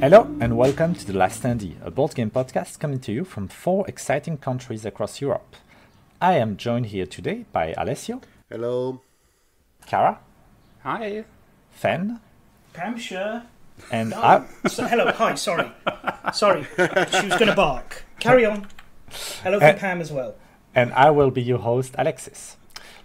Hello and welcome to The Last Standee, a board game podcast coming to you from four exciting countries across Europe. I am joined here today by Alessio, Hello. Cara, Hi. Fen, Pam, sure. and Oh, I, so, hello, hi, sorry. Sorry, she was going to bark. Carry on. Hello from Uh, Pam as well. and I will be your host, Alexis.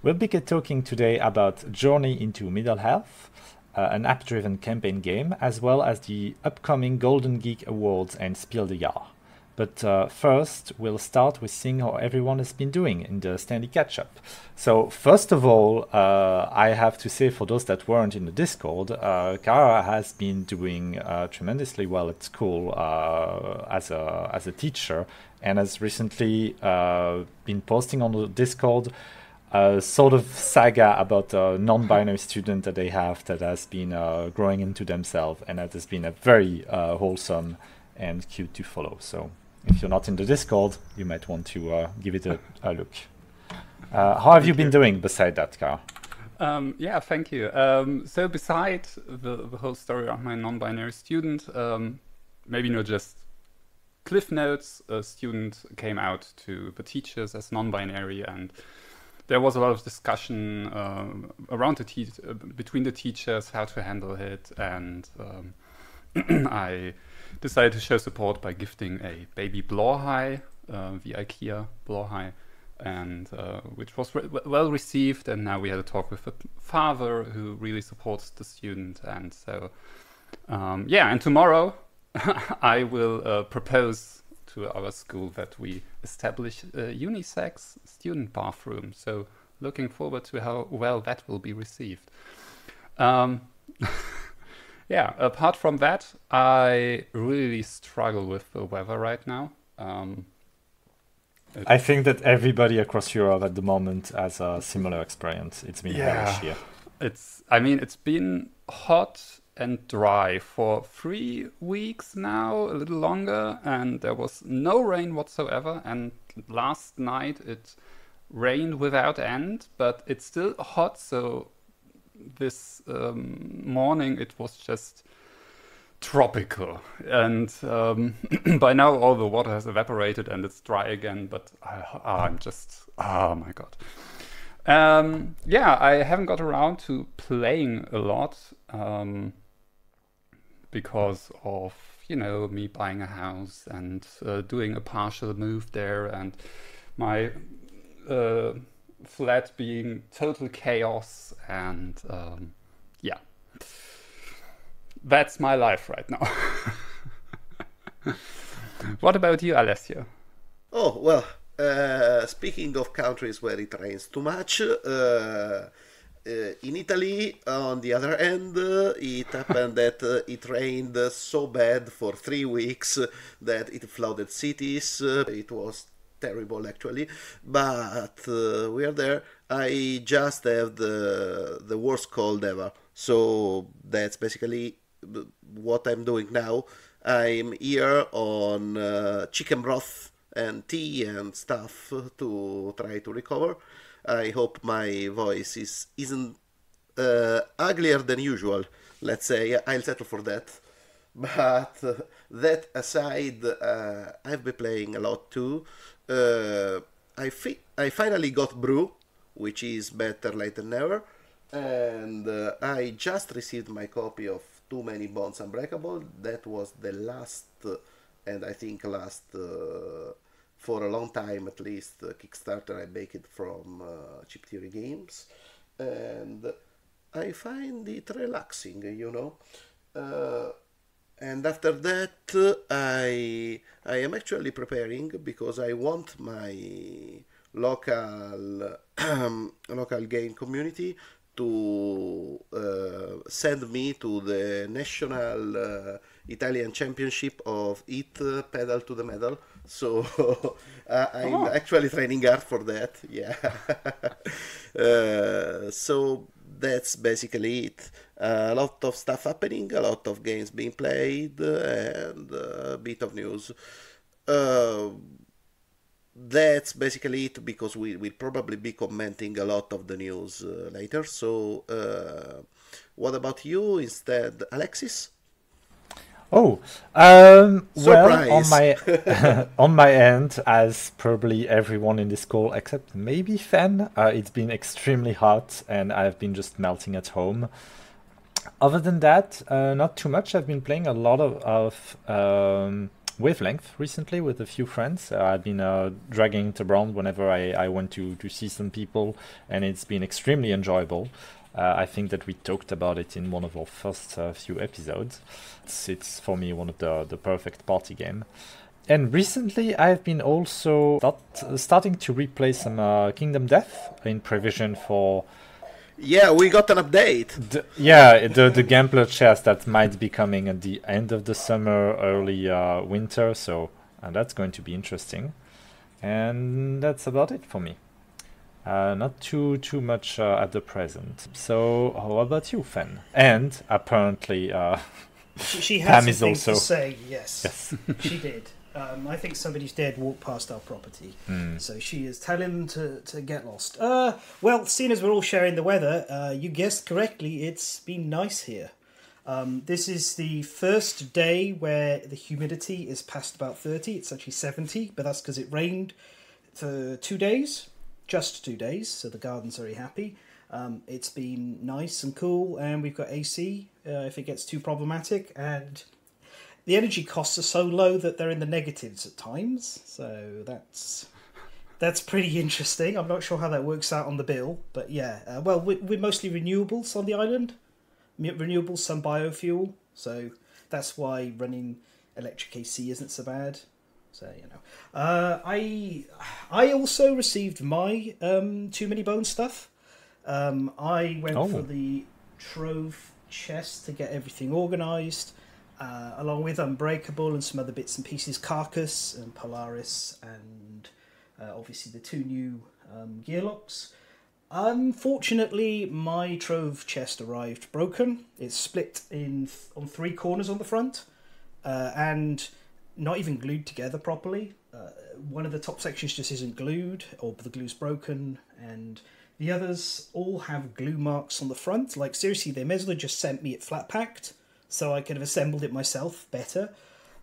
We'll be talking today about Journey into Middle Earth, uh, an app-driven campaign game, as well as the upcoming Golden Geek Awards and Spiel des Jahres. But uh, first, we'll start with seeing how everyone has been doing in the Standee Catch-Up. So, first of all, uh, I have to say, for those that weren't in the Discord, uh, Kara has been doing uh, tremendously well at school uh, as a as a teacher, and has recently uh, been posting on the Discord a sort of saga about a non-binary student that they have that has been uh, growing into themselves, and that has been a very uh, wholesome and cute to follow. So, if you're not in the Discord, you might want to uh, give it a, a look. Uh, how have you been doing beside that, Carl? Um, yeah, thank you. Um, so, beside the, the whole story of my non binary student, um, maybe not just Cliff Notes, a student came out to the teachers as non binary, and there was a lot of discussion uh, around the te- uh, between the teachers how to handle it, and um, I decided to show support by gifting a baby Blåhaj, uh, the IKEA Blåhaj, and uh, which was re- well received. And now we had a talk with the father who really supports the student, and so um, yeah. And tomorrow I will uh, propose to our school that we establish a unisex student bathroom. So looking forward to how well that will be received. Um, yeah, apart from that, I really struggle with the weather right now. Um, I think that everybody across Europe at the moment has a similar experience. It's been Yeah. hellish here. it's, I mean, it's been hot and dry for three weeks now, a little longer, and there was no rain whatsoever. And last night it rained without end, but it's still hot. So this um, morning it was just tropical, and um, by now all the water has evaporated and it's dry again. But I, I'm just, oh my god. Um, yeah, I haven't got around to playing a lot um, because of you know me buying a house and uh, doing a partial move there and my uh, flat being total chaos and um, yeah, that's my life right now. what about you, Alessio? Oh, well, uh, speaking of countries where it rains too much, uh, in Italy, on the other end, uh, it happened that uh, it rained so bad for three weeks that it flooded cities. It was terrible, actually. But uh, we are there. I just have the the worst cold ever. So that's basically what I'm doing now. I'm here on uh, chicken broth and tea and stuff to try to recover. I hope my voice is isn't uh, uglier than usual. Let's say I'll settle for that. But uh, that aside, uh, I've been playing a lot too. Uh, I fi- I finally got Brew, which is better late than never, and uh, I just received my copy of Too Many Bones Unbreakable. That was the last, uh, and I think last for a long time at least uh, Kickstarter I make it from uh, Chip Theory Games, and I find it relaxing, you know. Uh, and after that, I I am actually preparing because I want my local local game community to uh, send me to the national uh, Italian championship of It uh, Pedal to the Metal. So uh, I'm Oh. actually training hard for that. Yeah. uh, so that's basically it. a lot of stuff happening, a lot of games being played, and a bit of news. Uh, that's basically it because we will probably be commenting a lot of the news uh, later. So, uh, what about you instead, Alexis? Oh, um, well, on my on my end, as probably everyone in this call except maybe Fen, uh, it's been extremely hot, and I've been just melting at home. Other than that, uh, not too much. I've been playing a lot of, of um, Wavelength recently with a few friends. Uh, I've been uh, dragging it around whenever I, I went to, to see some people, and it's been extremely enjoyable. Uh, I think that we talked about it in one of our first uh, few episodes. It's, it's for me one of the, the perfect party game. And recently, I've been also start, starting to replay some uh, Kingdom Death in prevision for Yeah, we got an update. the, yeah, the the Gambler chest that might be coming at the end of the summer, early uh, winter. So uh, that's going to be interesting. And that's about it for me. Uh, not too too much uh, at the present. So how about you, Fen? And apparently, uh, She, she Pam is also- to say. Yes, yes. she did. Um, I think somebody's dead walked past our property, Mm. so she is telling to, to get lost. Uh, well, seeing as we're all sharing the weather, uh, you guessed correctly. It's been nice here. Um, this is the first day where the humidity is past about thirty. It's actually seventy, but that's because it rained for two days, just two days. So the garden's very happy. Um, it's been nice and cool, and we've got AC uh, if it gets too problematic, and the energy costs are so low that they're in the negatives at times. So that's that's pretty interesting. I'm not sure how that works out on the bill, but yeah. Uh, well, we, we're mostly renewables on the island. Renewables, some biofuel. So that's why running electric AC isn't so bad. So you know, uh, I I also received my um, too many bone stuff. Um, I went Oh. for the trove chest to get everything organised, uh, along with Unbreakable and some other bits and pieces, Carcass and Polaris, and uh, obviously the two new um, Gearlocs. Unfortunately, my trove chest arrived broken. It's split in th- on three corners on the front, uh, and not even glued together properly. Uh, one of the top sections just isn't glued, or the glue's broken, and the others all have glue marks on the front. Like seriously, they may as well just sent me it flat packed, so I could have assembled it myself better.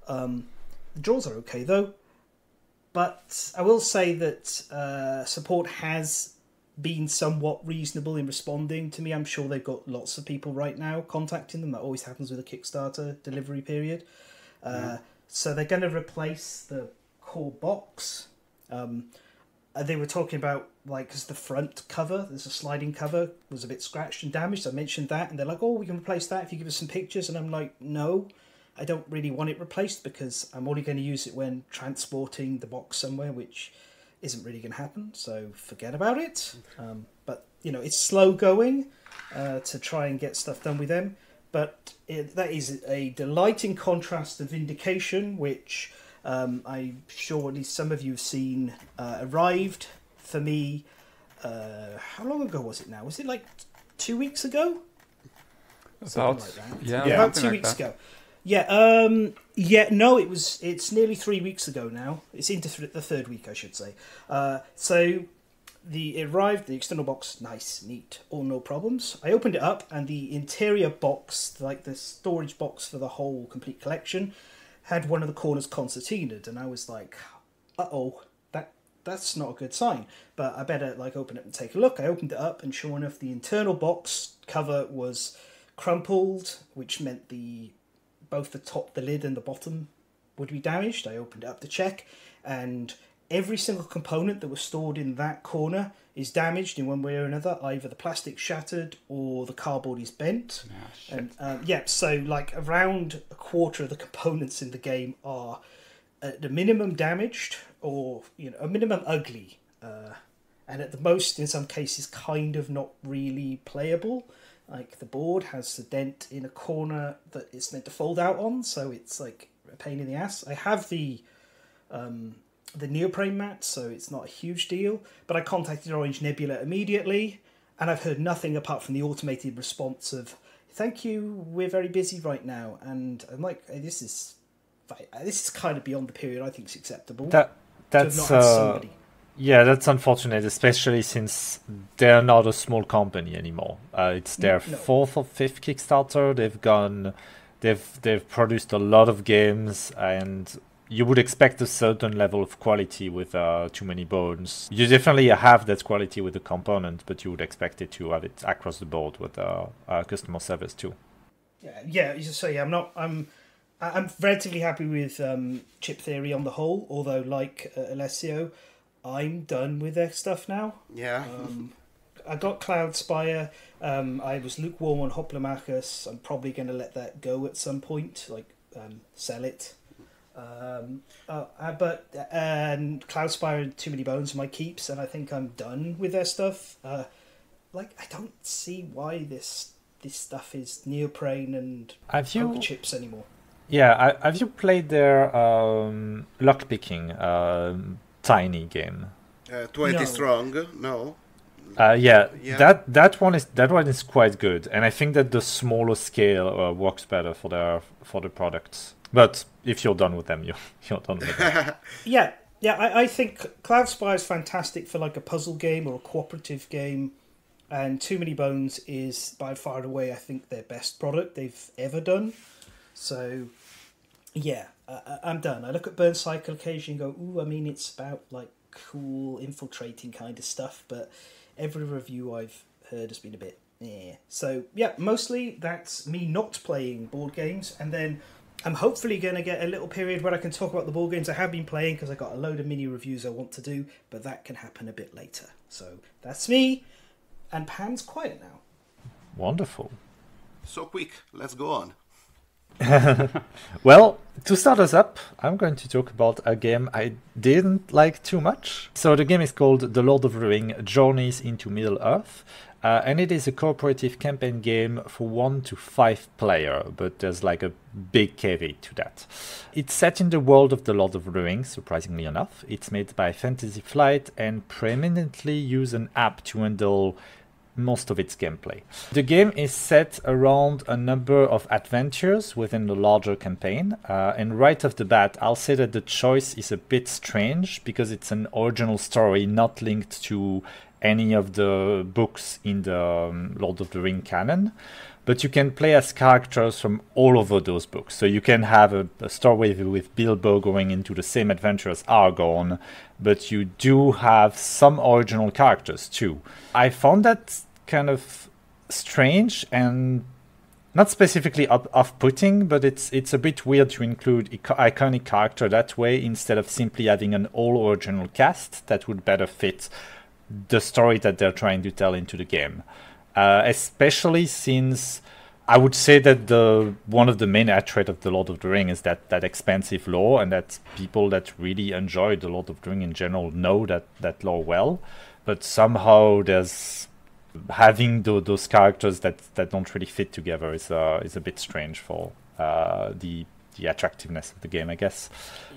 Um, the drawers are okay though, but I will say that uh, support has been somewhat reasonable in responding to me. I'm sure they've got lots of people right now contacting them. That always happens with a Kickstarter delivery period. Uh, So they're going to replace the core box. Um, they were talking about like 'cause the front cover, there's a sliding cover, was a bit scratched and damaged. I mentioned that, and they're like, "Oh, we can replace that if you give us some pictures." And I'm like, "No, I don't really want it replaced because I'm only going to use it when transporting the box somewhere, which isn't really going to happen. So forget about it. Um, but you know, it's slow going uh, to try and get stuff done with them. But it, that is a delighting contrast to Vindication, which um, I'm sure at least some of you have seen uh, arrived for me. Uh, how long ago was it now? Was it like two weeks ago? About like that. yeah, Yeah. about two like weeks that. ago. Yeah, um, yeah, no, it was. It's nearly three weeks ago now. It's into th- the third week, I should say. Uh, so the it arrived. The external box, nice, neat, all no problems. I opened it up, and the interior box, like the storage box for the whole complete collection, had one of the corners concertinaed, and I was like, "Uh oh, that that's not a good sign." But I better like open it and take a look. I opened it up, and sure enough, the internal box cover was crumpled, which meant the both the top, the lid, and the bottom would be damaged. I opened it up to check, and every single component that was stored in that corner is damaged in one way or another. Either the plastic shattered or the cardboard is bent. Ah. And um, yeah, so like around a quarter of the components in the game are at the minimum damaged or you know a minimum ugly, uh, and at the most in some cases kind of not really playable. Like the board has a dent in a corner that it's meant to fold out on, so it's like a pain in the ass. I have the um, the neoprene mat, so it's not a huge deal. But I contacted Orange Nebula immediately, and I've heard nothing apart from the automated response of "Thank you, we're very busy right now." And I'm like, "Hey, "This is this is kind of beyond the period I think is acceptable." That that's uh, yeah, that's unfortunate, especially since they're not a small company anymore. Uh, it's their no. fourth or fifth Kickstarter. They've gone they've they've produced a lot of games and you would expect a certain level of quality with uh, too many bones. You definitely have that quality with the component, but you would expect it to have it across the board with uh, uh, customer service too. Yeah, yeah. You just say I'm not. I'm. I'm relatively happy with um, Chip Theory on the whole. Although, like uh, Alessio, I'm done with their stuff now. Yeah. Um, I got Cloudspire. Um, I was lukewarm on Hoplomachus. I'm probably going to let that go at some point, like um, sell it. Um, uh, uh, but and Cloudspire and Too Many Bones are my keeps, and I think I'm done with their stuff. Uh, like I don't see why this this stuff is neoprene and Have you- poker chips anymore. Yeah, I, have you played their um, lockpicking um, tiny game? Uh, 20 No. strong? No. Uh, yeah, Yeah. that that one is that one is quite good, and I think that the smaller scale uh, works better for their for the products. But if you're done with them, you're you're done with them. Yeah, yeah. I, I think Cloudspire is fantastic for like a puzzle game or a cooperative game, and Too Many Bones is by far and away I think their best product they've ever done. So, yeah, I, I'm done. I look at Burn Cycle occasionally and go, ooh, I mean, it's about like cool infiltrating kind of stuff, but every review I've heard has been a bit yeah. So, yeah, mostly that's me not playing board games, and then I'm hopefully going to get a little period where I can talk about the board games I have been playing because I got a load of mini reviews I want to do, but that can happen a bit later. So, that's me, and Pam's quiet now. Wonderful. So quick. Let's go on. Well, to start us up, I'm going to talk about a game I didn't like too much. So the game is called The Lord of the Ring: Journeys into Middle Earth. Uh, and it is a cooperative campaign game for one to five player, but there's like a big caveat to that. It's set in the world of the Lord of the Rings, surprisingly enough. It's made by Fantasy Flight and preeminently use an app to handle most of its gameplay. The game is set around a number of adventures within the larger campaign, uh, and right off the bat, I'll say that the choice is a bit strange because it's an original story not linked to any of the books in the um, Lord of the Ring canon. But you can play as characters from all over those books. So you can have a, a story with, Bilbo going into the same adventure as Aragorn, but you do have some original characters too. I found that kind of strange and not specifically off-putting, but it's it's a bit weird to include iconic character that way instead of simply having an all original cast that would better fit the story that they're trying to tell into the game. Uh, especially since I would say that the one of the main attributes of the Lord of the Ring is that that expansive lore, and that people that really enjoy the Lord of the Ring in general know that that lore well. But somehow there's having tho- those characters that, that don't really fit together is uh, is a bit strange for uh, the the attractiveness of the game, I guess.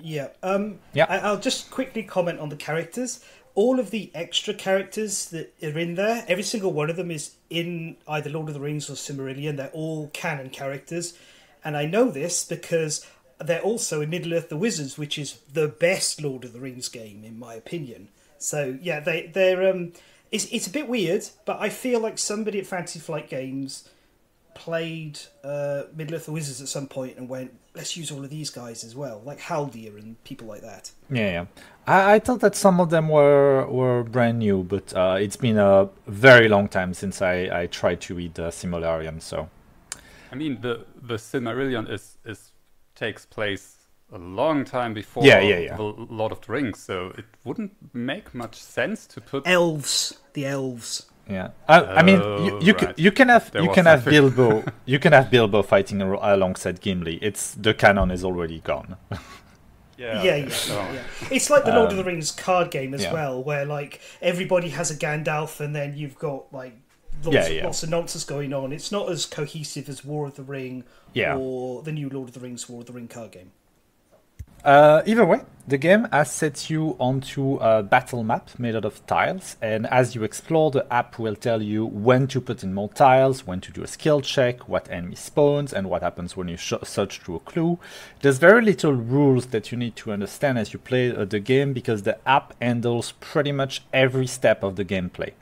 Yeah. Um, Yeah. I, I'll just quickly comment on the characters. All of the extra characters that are in there, every single one of them is in either Lord of the Rings or Silmarillion. They're all canon characters, and I know this because they're also in Middle Earth: The Wizards, which is the best Lord of the Rings game in my opinion. So yeah, they they're um, it's it's a bit weird, but I feel like somebody at Fantasy Flight Games played uh, Middle Earth: The Wizards at some point and went, let's use all of these guys as well, like Haldir and people like that. Yeah, yeah. I, I thought that some of them were were brand new, but uh, it's been a very long time since I, I tried to read uh, Simularium, so I mean, the the Silmarillion is is takes place a long time before Yeah, yeah, yeah. the Lord of the Rings, so it wouldn't make much sense to put. Elves, the elves. Yeah. I, I mean, you, Oh, you can right. you can have There you can have. Bilbo you can have Bilbo fighting alongside Gimli. It's the canon is already gone. Yeah, yeah, yeah, so- yeah. It's like the Lord of the um, Rings card game as yeah. well, where like everybody has a Gandalf, and then you've got like lots, Yeah, yeah. lots of nonsense going on. It's not as cohesive as War of the Ring Yeah. or the new Lord of the Rings War of the Ring card game. Uh, either way, the game has set you onto a battle map made out of tiles, and as you explore, the app will tell you when to put in more tiles, when to do a skill check, what enemy spawns, and what happens when you search through a clue. There's very little rules that you need to understand as you play uh, the game because the app handles pretty much every step of the gameplay.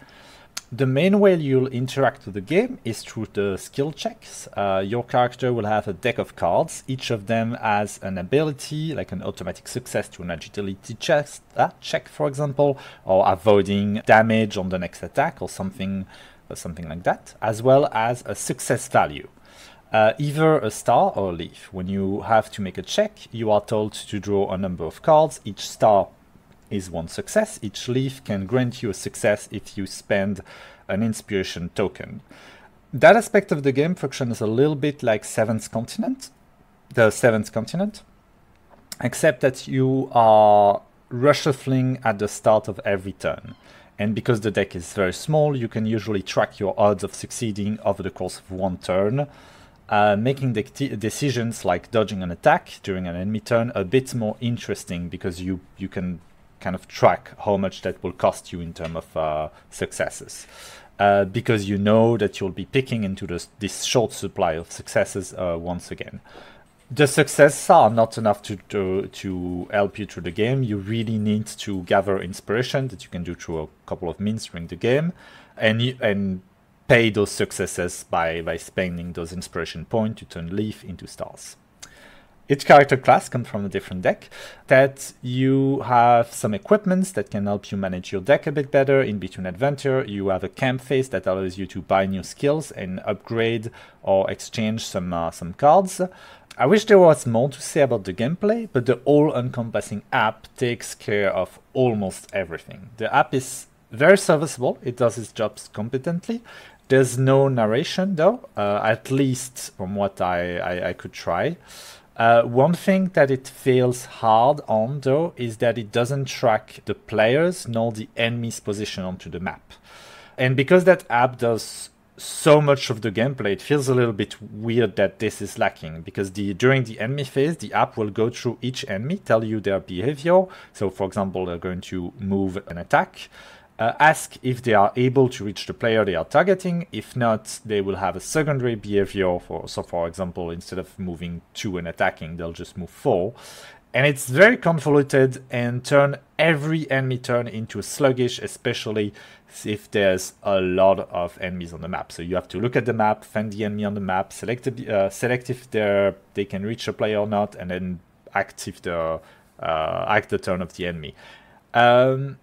The main way you'll interact with the game is through the skill checks. Uh, your character will have a deck of cards. Each of them has an ability, like an automatic success to an agility check, uh, check for example, or avoiding damage on the next attack or something, or something like that, as well as a success value. Uh, either a star or a leaf. When you have to make a check, you are told to draw a number of cards. Each star is one success. Each leaf can grant you a success if you spend an inspiration token. That aspect of the game functions a little bit like Seventh Continent, the Seventh Continent, except that you are reshuffling at the start of every turn. And because the deck is very small, you can usually track your odds of succeeding over the course of one turn, uh, making decisions like dodging an attack during an enemy turn a bit more interesting because you, you can kind of track how much that will cost you in terms of uh, successes. Uh, because you know that you'll be picking into this, this short supply of successes uh, once again. The successes are not enough to, to, to help you through the game. You really need to gather inspiration that you can do through a couple of means during the game, and and pay those successes by by spending those inspiration points to turn leaf into stars each character class comes from a different deck that you have some equipments that can help you manage your deck a bit better. In between adventure you have a camp phase that allows you to buy new skills and upgrade or exchange some uh, some cards. I wish there was more to say about the gameplay but the all encompassing app takes care of almost everything. The app is very serviceable. It does its jobs competently. There's no narration though uh, at least from what I, I, I could try uh, one thing that it feels hard on though is that it doesn't track the players nor the enemy's position onto the map. And because that app does so much of the gameplay, it feels a little bit weird that this is lacking because the during the enemy phase, the app will go through each enemy, tell you their behavior. So, for example, they're going to move an attack uh, ask if they are able to reach the player they are targeting. If not, they will have a secondary behavior. For so, for example, instead of moving two and attacking, they'll just move four. And it's very convoluted and turn every enemy turn into sluggish, especially if there's a lot of enemies on the map. So you have to look at the map, find the enemy on the map, select uh, select if they they can reach the player or not, and then act if the uh, act the turn of the enemy. Um,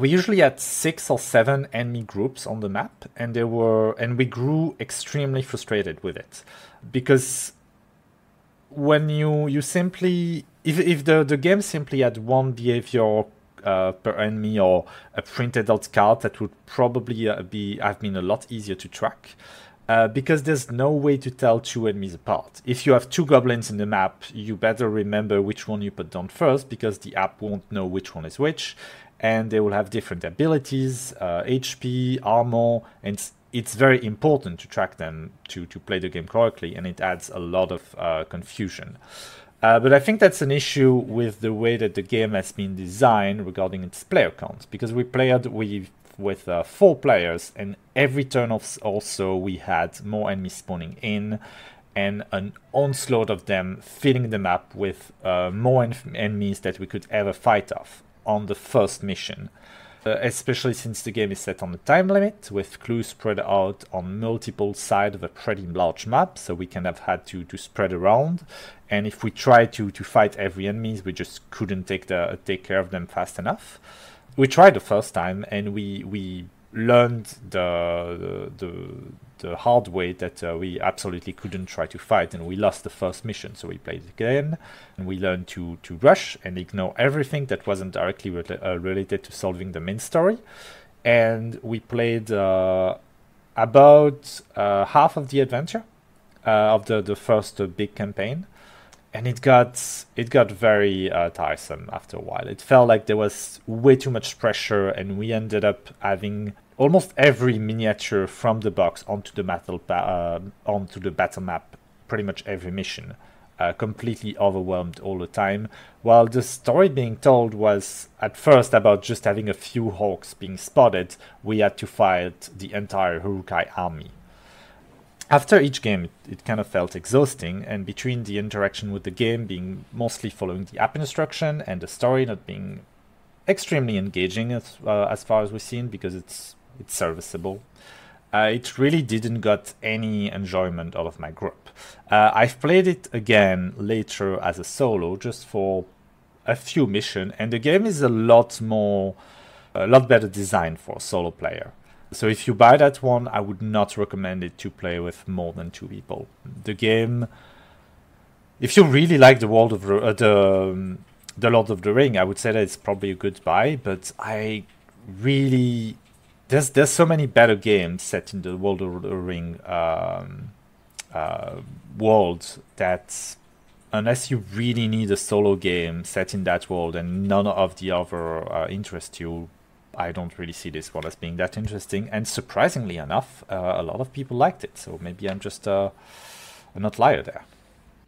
we usually had six or seven enemy groups on the map and there were and we grew extremely frustrated with it because when you you simply if, if the, the game simply had one behavior uh, per enemy or a printed out card that would probably uh, be have been a lot easier to track uh, because there's no way to tell two enemies apart. If you have two goblins in the map, you better remember which one you put down first because the app won't know which one is which, and they will have different abilities, uh, HP, armor, and it's, very important to track them to, to play the game correctly, and it adds a lot of uh, confusion. Uh, but I think that's an issue with the way that the game has been designed regarding its player count, because we played with with uh, four players, and every turn of also we had more enemies spawning in, and an onslaught of them filling the map with uh, more en- enemies that we could ever fight off on the first mission. Uh, especially since the game is set on a time limit, with clues spread out on multiple sides of a pretty large map, so we can have had to, to spread around. And if we tried to, to fight every enemies, we just couldn't take the take care of them fast enough. We tried the first time, and we we learned the the, the the hard way that uh, we absolutely couldn't try to fight and we lost the first mission. So we played again and we learned to to rush and ignore everything that wasn't directly re- uh, related to solving the main story. And we played uh, about uh, half of the adventure uh, of the the first uh, big campaign. And it got it got very tiresome after a while. It felt like there was way too much pressure and we ended up having almost every miniature from the box onto the battle uh, onto the battle map, pretty much every mission. Uh, completely overwhelmed all the time. While the story being told was at first about just having a few hawks being spotted, we had to fight the entire Uruk-hai army. After each game, it, it, kind of felt exhausting, and between the interaction with the game being mostly following the app instruction and the story not being extremely engaging as, uh, as far as we've seen, because it's It's serviceable. Uh, it really didn't got any enjoyment out of my group. Uh, I've played it again later as a solo, just for a few missions, and the game is a lot more, a lot better designed for a solo player. So if you buy that one, I would not recommend it to play with more than two people. The game, if you really like the world of uh, the um, the Lord of the Ring, I would say that it's probably a good buy. But I really there's there's so many better games set in the World of the Ring um, uh, world that unless you really need a solo game set in that world and none of the other uh, interest you, I don't really see this one as being that interesting. And surprisingly enough, uh, a lot of people liked it. So maybe I'm just uh, an outlier there.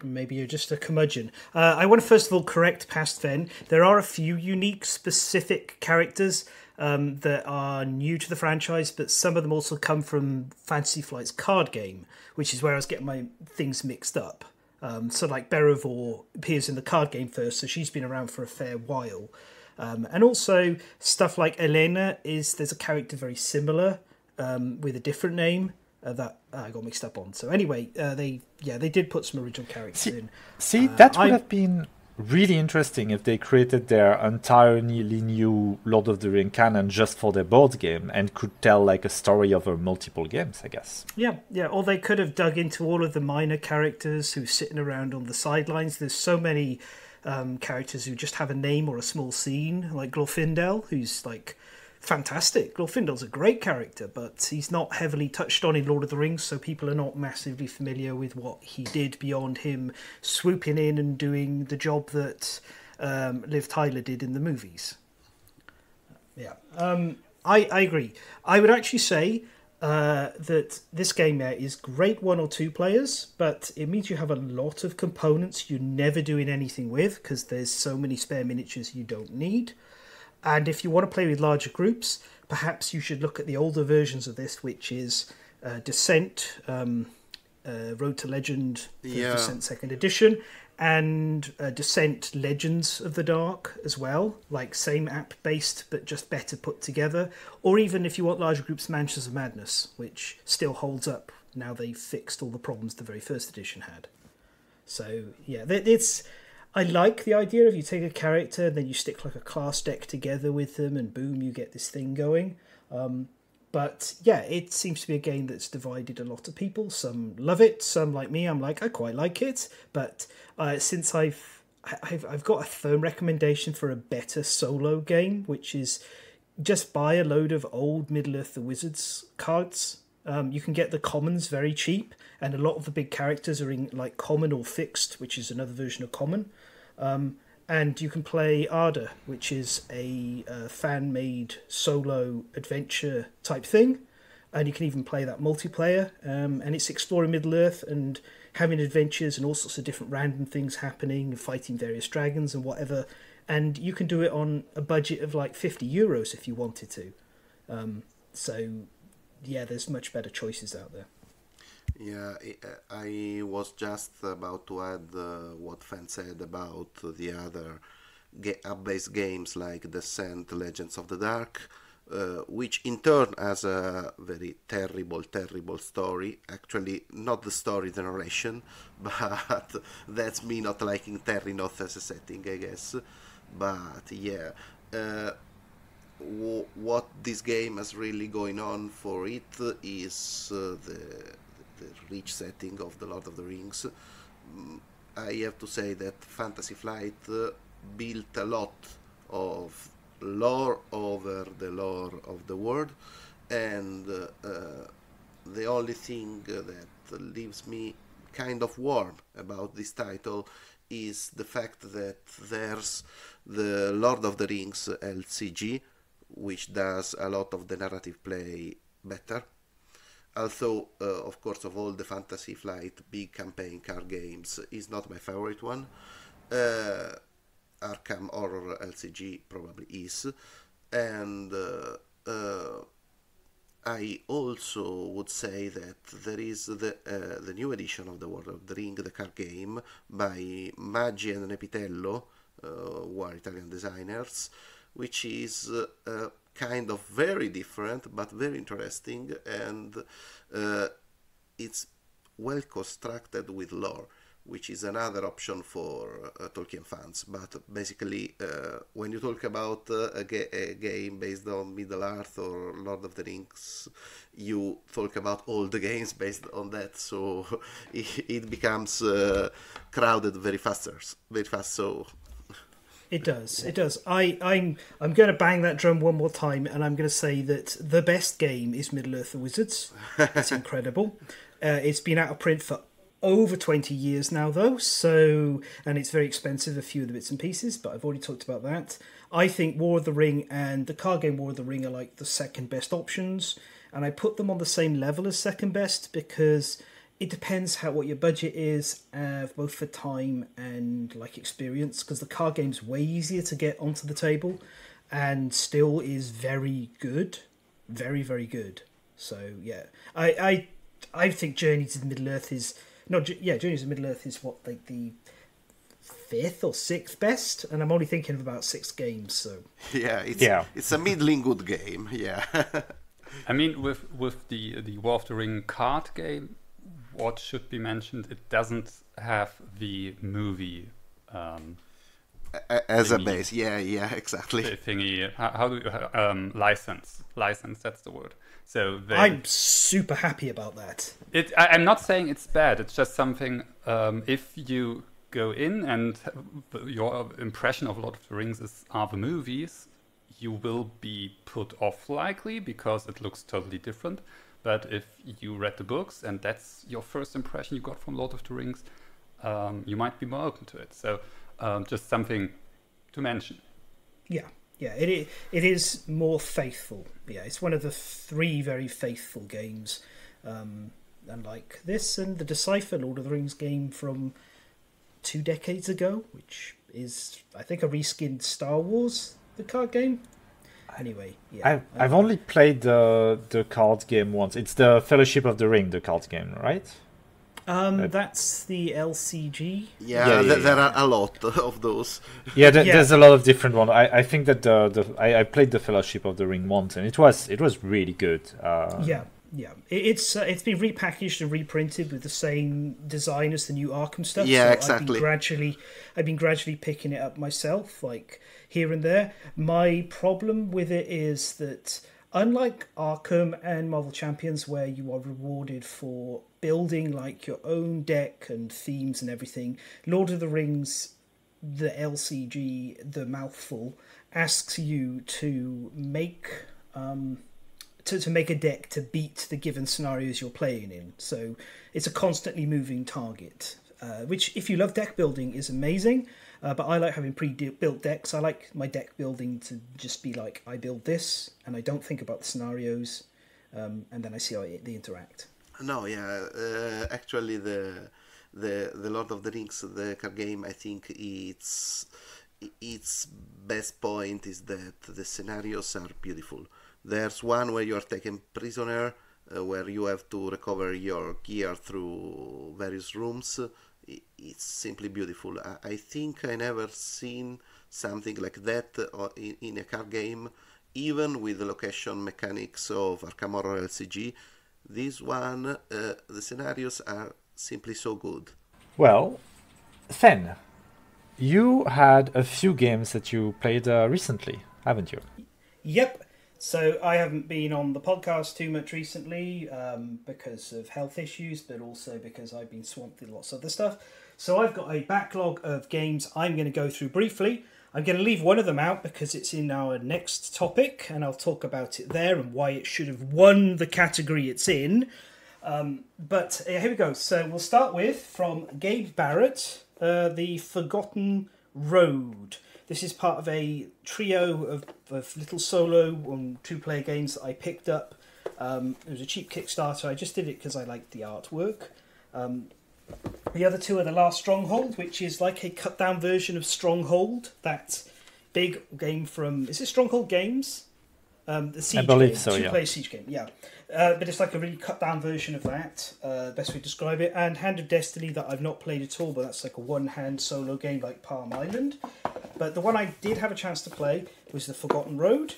Maybe you're just a curmudgeon. Uh, I want to first of all correct past Fen. There are a few unique, specific characters um, that are new to the franchise, but some of them also come from Fantasy Flight's card game, which is where I was getting my things mixed up. Um, so, like Beravor appears in the card game first, so she's been around for a fair while. Um, and also stuff like Elena is there's a character very similar um, with a different name uh, that uh, I got mixed up on. So anyway, uh, they yeah they did put some original characters see, in. See, Uh, that would I- have been really interesting if they created their entirely new Lord of the Ring canon just for their board game and could tell like a story over multiple games. I guess. Yeah, yeah. Or they could have dug into all of the minor characters who's sitting around on the sidelines. There's so many um, characters who just have a name or a small scene, like Glorfindel, who's like fantastic. Glorfindel's a great character, but he's not heavily touched on in Lord of the Rings, so people are not massively familiar with what he did beyond him swooping in and doing the job that um, Liv Tyler did in the movies. Yeah, um, I, I agree. I would actually say uh, that this game there is great one or two players, but it means you have a lot of components you're never doing anything with because there's so many spare miniatures you don't need. And if you want to play with larger groups, perhaps you should look at the older versions of this, which is uh, Descent, um, uh, Road to Legend, Yeah. Descent Second Edition, and uh, Descent Legends of the Dark as well. Like same app based, but just better put together. Or even if you want larger groups, Mansions of Madness, which still holds up now they've fixed all the problems the very first edition had. So yeah, it's. I like the idea of you take a character, and then you stick like a class deck together with them, and boom, you get this thing going. Um, but yeah, it seems to be a game that's divided a lot of people. Some love it, some like me. I'm like, I quite like it. But uh, since I've, I've I've got a firm recommendation for a better solo game, which is just buy a load of old Middle Earth the Wizards cards. Um, you can get the commons very cheap, and a lot of the big characters are in like common or fixed, which is another version of common. Um, and you can play Arda, which is a uh, fan made solo adventure type thing. And you can even play that multiplayer. Um, and it's exploring Middle Earth and having adventures and all sorts of different random things happening, and fighting various dragons and whatever. And you can do it on a budget of like 50 euros if you wanted to. Um, so, yeah, there's much better choices out there. Yeah, I- was just about to add uh, what Fen said about the other app-based games like Descent, Legends of the Dark, uh, which in turn has a very terrible, terrible story. Actually, not the story, the narration, but that's me not liking Terrinoth as a setting, I guess. But yeah. Uh, what this game has really going on for it is uh, the the rich setting of the Lord of the Rings. Mm, I have to say that Fantasy Flight uh, built a lot of lore over the lore of the world, and uh, uh, the only thing that leaves me kind of warm about this title is the fact that there's the Lord of the Rings LCG, which does a lot of the narrative play better. Although, uh, of course, of all the Fantasy Flight big campaign card games, is not my favorite one. Uh, Arkham Horror LCG probably is, and uh, uh, I also would say that there is the uh, the new edition of the War of the Ring, the card game by Maggi and Nepitello, who are Italian designers, which is kind of very different but very interesting, and uh, it's well constructed with lore which is another option for uh, Tolkien fans. But basically, uh, when you talk about uh, a, ga- a, game based on Middle Earth or Lord of the Rings, you talk about all the games based on that. So it, it becomes uh, crowded very. Very fast. So. It does. It does. I, I'm I'm going to bang that drum one more time, and I'm going to say that the best game is Middle Earth: The Wizards. It's incredible. Uh, it's been out of print for over 20 years now though so and it's very expensive a few of the bits and pieces but i've already talked about that i think war of the ring and the card game war of the ring are like the second best options and i put them on the same level as second best because it depends how what your budget is uh, both for time and like experience because the card game's way easier to get onto the table and still is very good very very good so yeah i i i think journey to the middle earth is no, yeah, Journeys of Middle Earth is what like the fifth or sixth best, and I'm only thinking of about six games. So yeah, it's yeah. it's a middling good game. Yeah. I mean, with with the the War of the Ring card game, what should be mentioned? It doesn't have the movie. Um, as thingy, a base, yeah, yeah, exactly. Thingy, how, how do you, um, license? License, that's the word. So they, I'm super happy about that. It, I, am not saying it's bad. It's just something. Um, if you go in and your impression of Lord of the Rings is are the movies, you will be put off likely because it looks totally different. But if you read the books and that's your first impression you got from Lord of the Rings, um, you might be more open to it. So um, just something to mention. Yeah yeah, it it is more faithful. Yeah, it's one of the three very faithful games, um, unlike this and the Decipher Lord of the Rings game from two decades ago, which is I think a reskinned Star Wars the card game. Anyway, yeah, I've, I've only played the the card game once. It's the Fellowship of the Ring, the card game, right? Um, uh, that's the LCG. Yeah, yeah, yeah there are a lot of those. Yeah, th- there's a lot of different ones. I, I think that the, the I, I, played the Fellowship of the Ring once, and it was it was really good. Uh, yeah, yeah, it's uh, it's been repackaged and reprinted with the same design as the new Arkham stuff. Yeah, so exactly. I've been gradually, I've been gradually picking it up myself, like here and there. My problem with it is that unlike Arkham and Marvel Champions, where you are rewarded for building like your own deck and themes and everything, Lord of the Rings, the LCG, the mouthful, asks you to make um, to, to make a deck to beat the given scenarios you're playing in. So it's a constantly moving target, uh, which if you love deck building is amazing. Uh, but I like having pre-built decks. I like my deck building to just be like I build this, and I don't think about the scenarios, um, and then I see how they interact. No, yeah, uh, actually the the the Lord of the Rings the card game I think its its best point is that the scenarios are beautiful. There's one where you are taken prisoner, uh, where you have to recover your gear through various rooms. It's simply beautiful. I, I think I never seen something like that uh, in, in a card game, even with the location mechanics of Arkham Horror LCG this one, uh, the scenarios are simply so good. Well, Fen, you had a few games that you played uh, recently, haven't you? Yep. So I haven't been on the podcast too much recently um, because of health issues, but also because I've been swamped with lots of other stuff. So I've got a backlog of games I'm going to go through briefly. I'm going to leave one of them out because it's in our next topic, and I'll talk about it there and why it should have won the category it's in. Um, but here we go. So we'll start with from Gabe Barrett, uh, The Forgotten Road. This is part of a trio of, of little solo and two player games that I picked up. Um, it was a cheap Kickstarter. I just did it because I liked the artwork. Um, the other two are The Last Stronghold, which is like a cut down version of Stronghold, that big game from. Is it Stronghold Games? Um, the siege I believe game, so, two yeah. player siege game, yeah. Uh, but it's like a really cut down version of that, uh, best way to describe it. And Hand of Destiny, that I've not played at all, but that's like a one hand solo game like Palm Island. But the one I did have a chance to play was The Forgotten Road.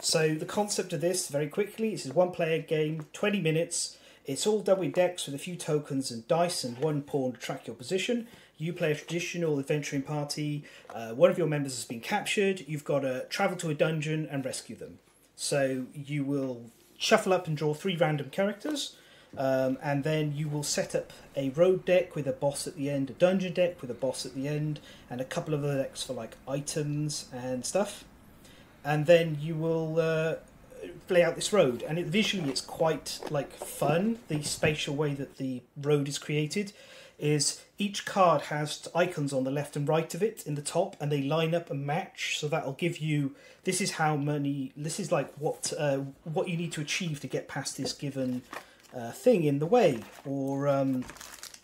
So the concept of this, very quickly, this is one player game, 20 minutes. It's all done with decks with a few tokens and dice and one pawn to track your position. You play a traditional adventuring party. Uh, one of your members has been captured. You've got to travel to a dungeon and rescue them. So you will shuffle up and draw three random characters. Um, and then you will set up a road deck with a boss at the end, a dungeon deck with a boss at the end, and a couple of other decks for like items and stuff. And then you will uh, lay out this road, and it, visually it's quite like fun. The spatial way that the road is created is each card has icons on the left and right of it in the top, and they line up and match. So that'll give you this is how many. This is like what uh, what you need to achieve to get past this given uh, thing in the way, or um,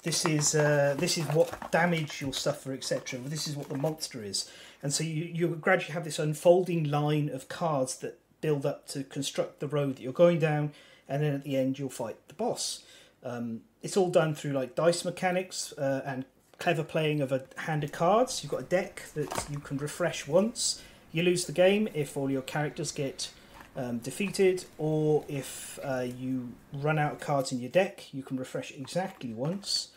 this is uh, this is what damage you'll suffer, etc. This is what the monster is, and so you you gradually have this unfolding line of cards that build up to construct the road that you're going down, and then at the end you'll fight the boss. Um, it's all done through like dice mechanics uh, and clever playing of a hand of cards. You've got a deck that you can refresh once. You lose the game if all your characters get um, defeated, or if uh, you run out of cards in your deck, you can refresh exactly once.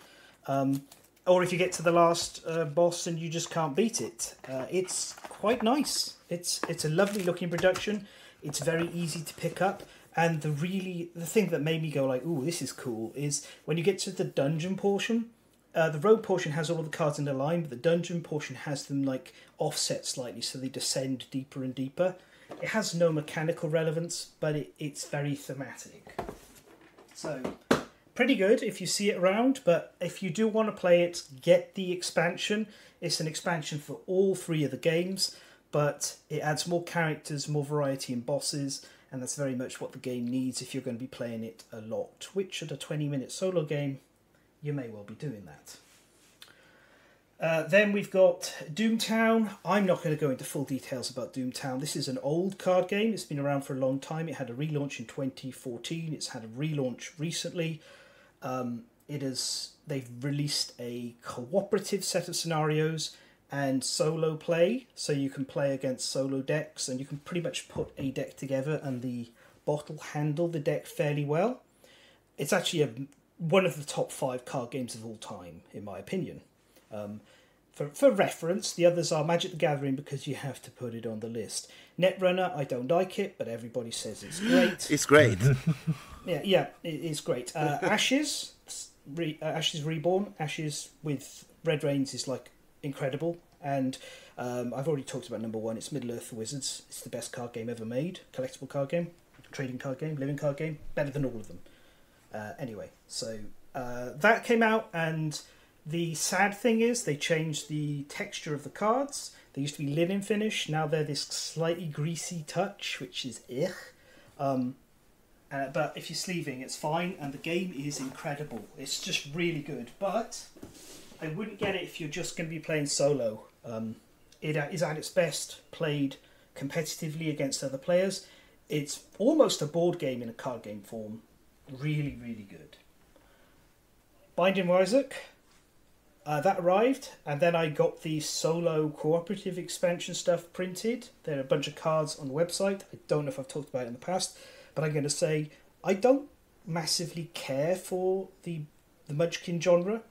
Um, or if you get to the last uh, boss and you just can't beat it, uh, it's quite nice. It's it's a lovely looking production. It's very easy to pick up. And the really the thing that made me go like, "Ooh, this is cool," is when you get to the dungeon portion. Uh, the road portion has all the cards in a line, but the dungeon portion has them like offset slightly, so they descend deeper and deeper. It has no mechanical relevance, but it, it's very thematic. So, pretty good if you see it around, but if you do want to play it, get the expansion. It's an expansion for all three of the games, but it adds more characters, more variety in bosses, and that's very much what the game needs if you're going to be playing it a lot. Which, at a 20 minute solo game, you may well be doing that. Uh, then we've got Doomtown. I'm not going to go into full details about Doomtown. This is an old card game. It's been around for a long time. It had a relaunch in 2014. It's had a relaunch recently. Um, it is they've released a cooperative set of scenarios and solo play, so you can play against solo decks, and you can pretty much put a deck together, and the bot will handle the deck fairly well. It's actually a, one of the top five card games of all time, in my opinion. Um, for, for reference, the others are Magic the Gathering because you have to put it on the list. Netrunner, I don't like it, but everybody says it's great. It's great. yeah, yeah, it, it's great. Uh, Ashes, re, uh, Ashes Reborn, Ashes with Red Rains is like incredible. And um, I've already talked about number one. It's Middle Earth Wizards. It's the best card game ever made. Collectible card game, trading card game, living card game. Better than all of them. Uh, anyway, so uh, that came out, and the sad thing is they changed the texture of the cards. They used to be linen finish. Now they're this slightly greasy touch, which is ugh. Um, uh, but if you're sleeving, it's fine, and the game is incredible. It's just really good. But I wouldn't get it if you're just going to be playing solo. Um, it is at its best played competitively against other players. It's almost a board game in a card game form. Really, really good. Binding of Isaac, uh, that arrived, and then I got the solo cooperative expansion stuff printed. There are a bunch of cards on the website. I don't know if I've talked about it in the past, but I'm going to say I don't massively care for the the Munchkin genre.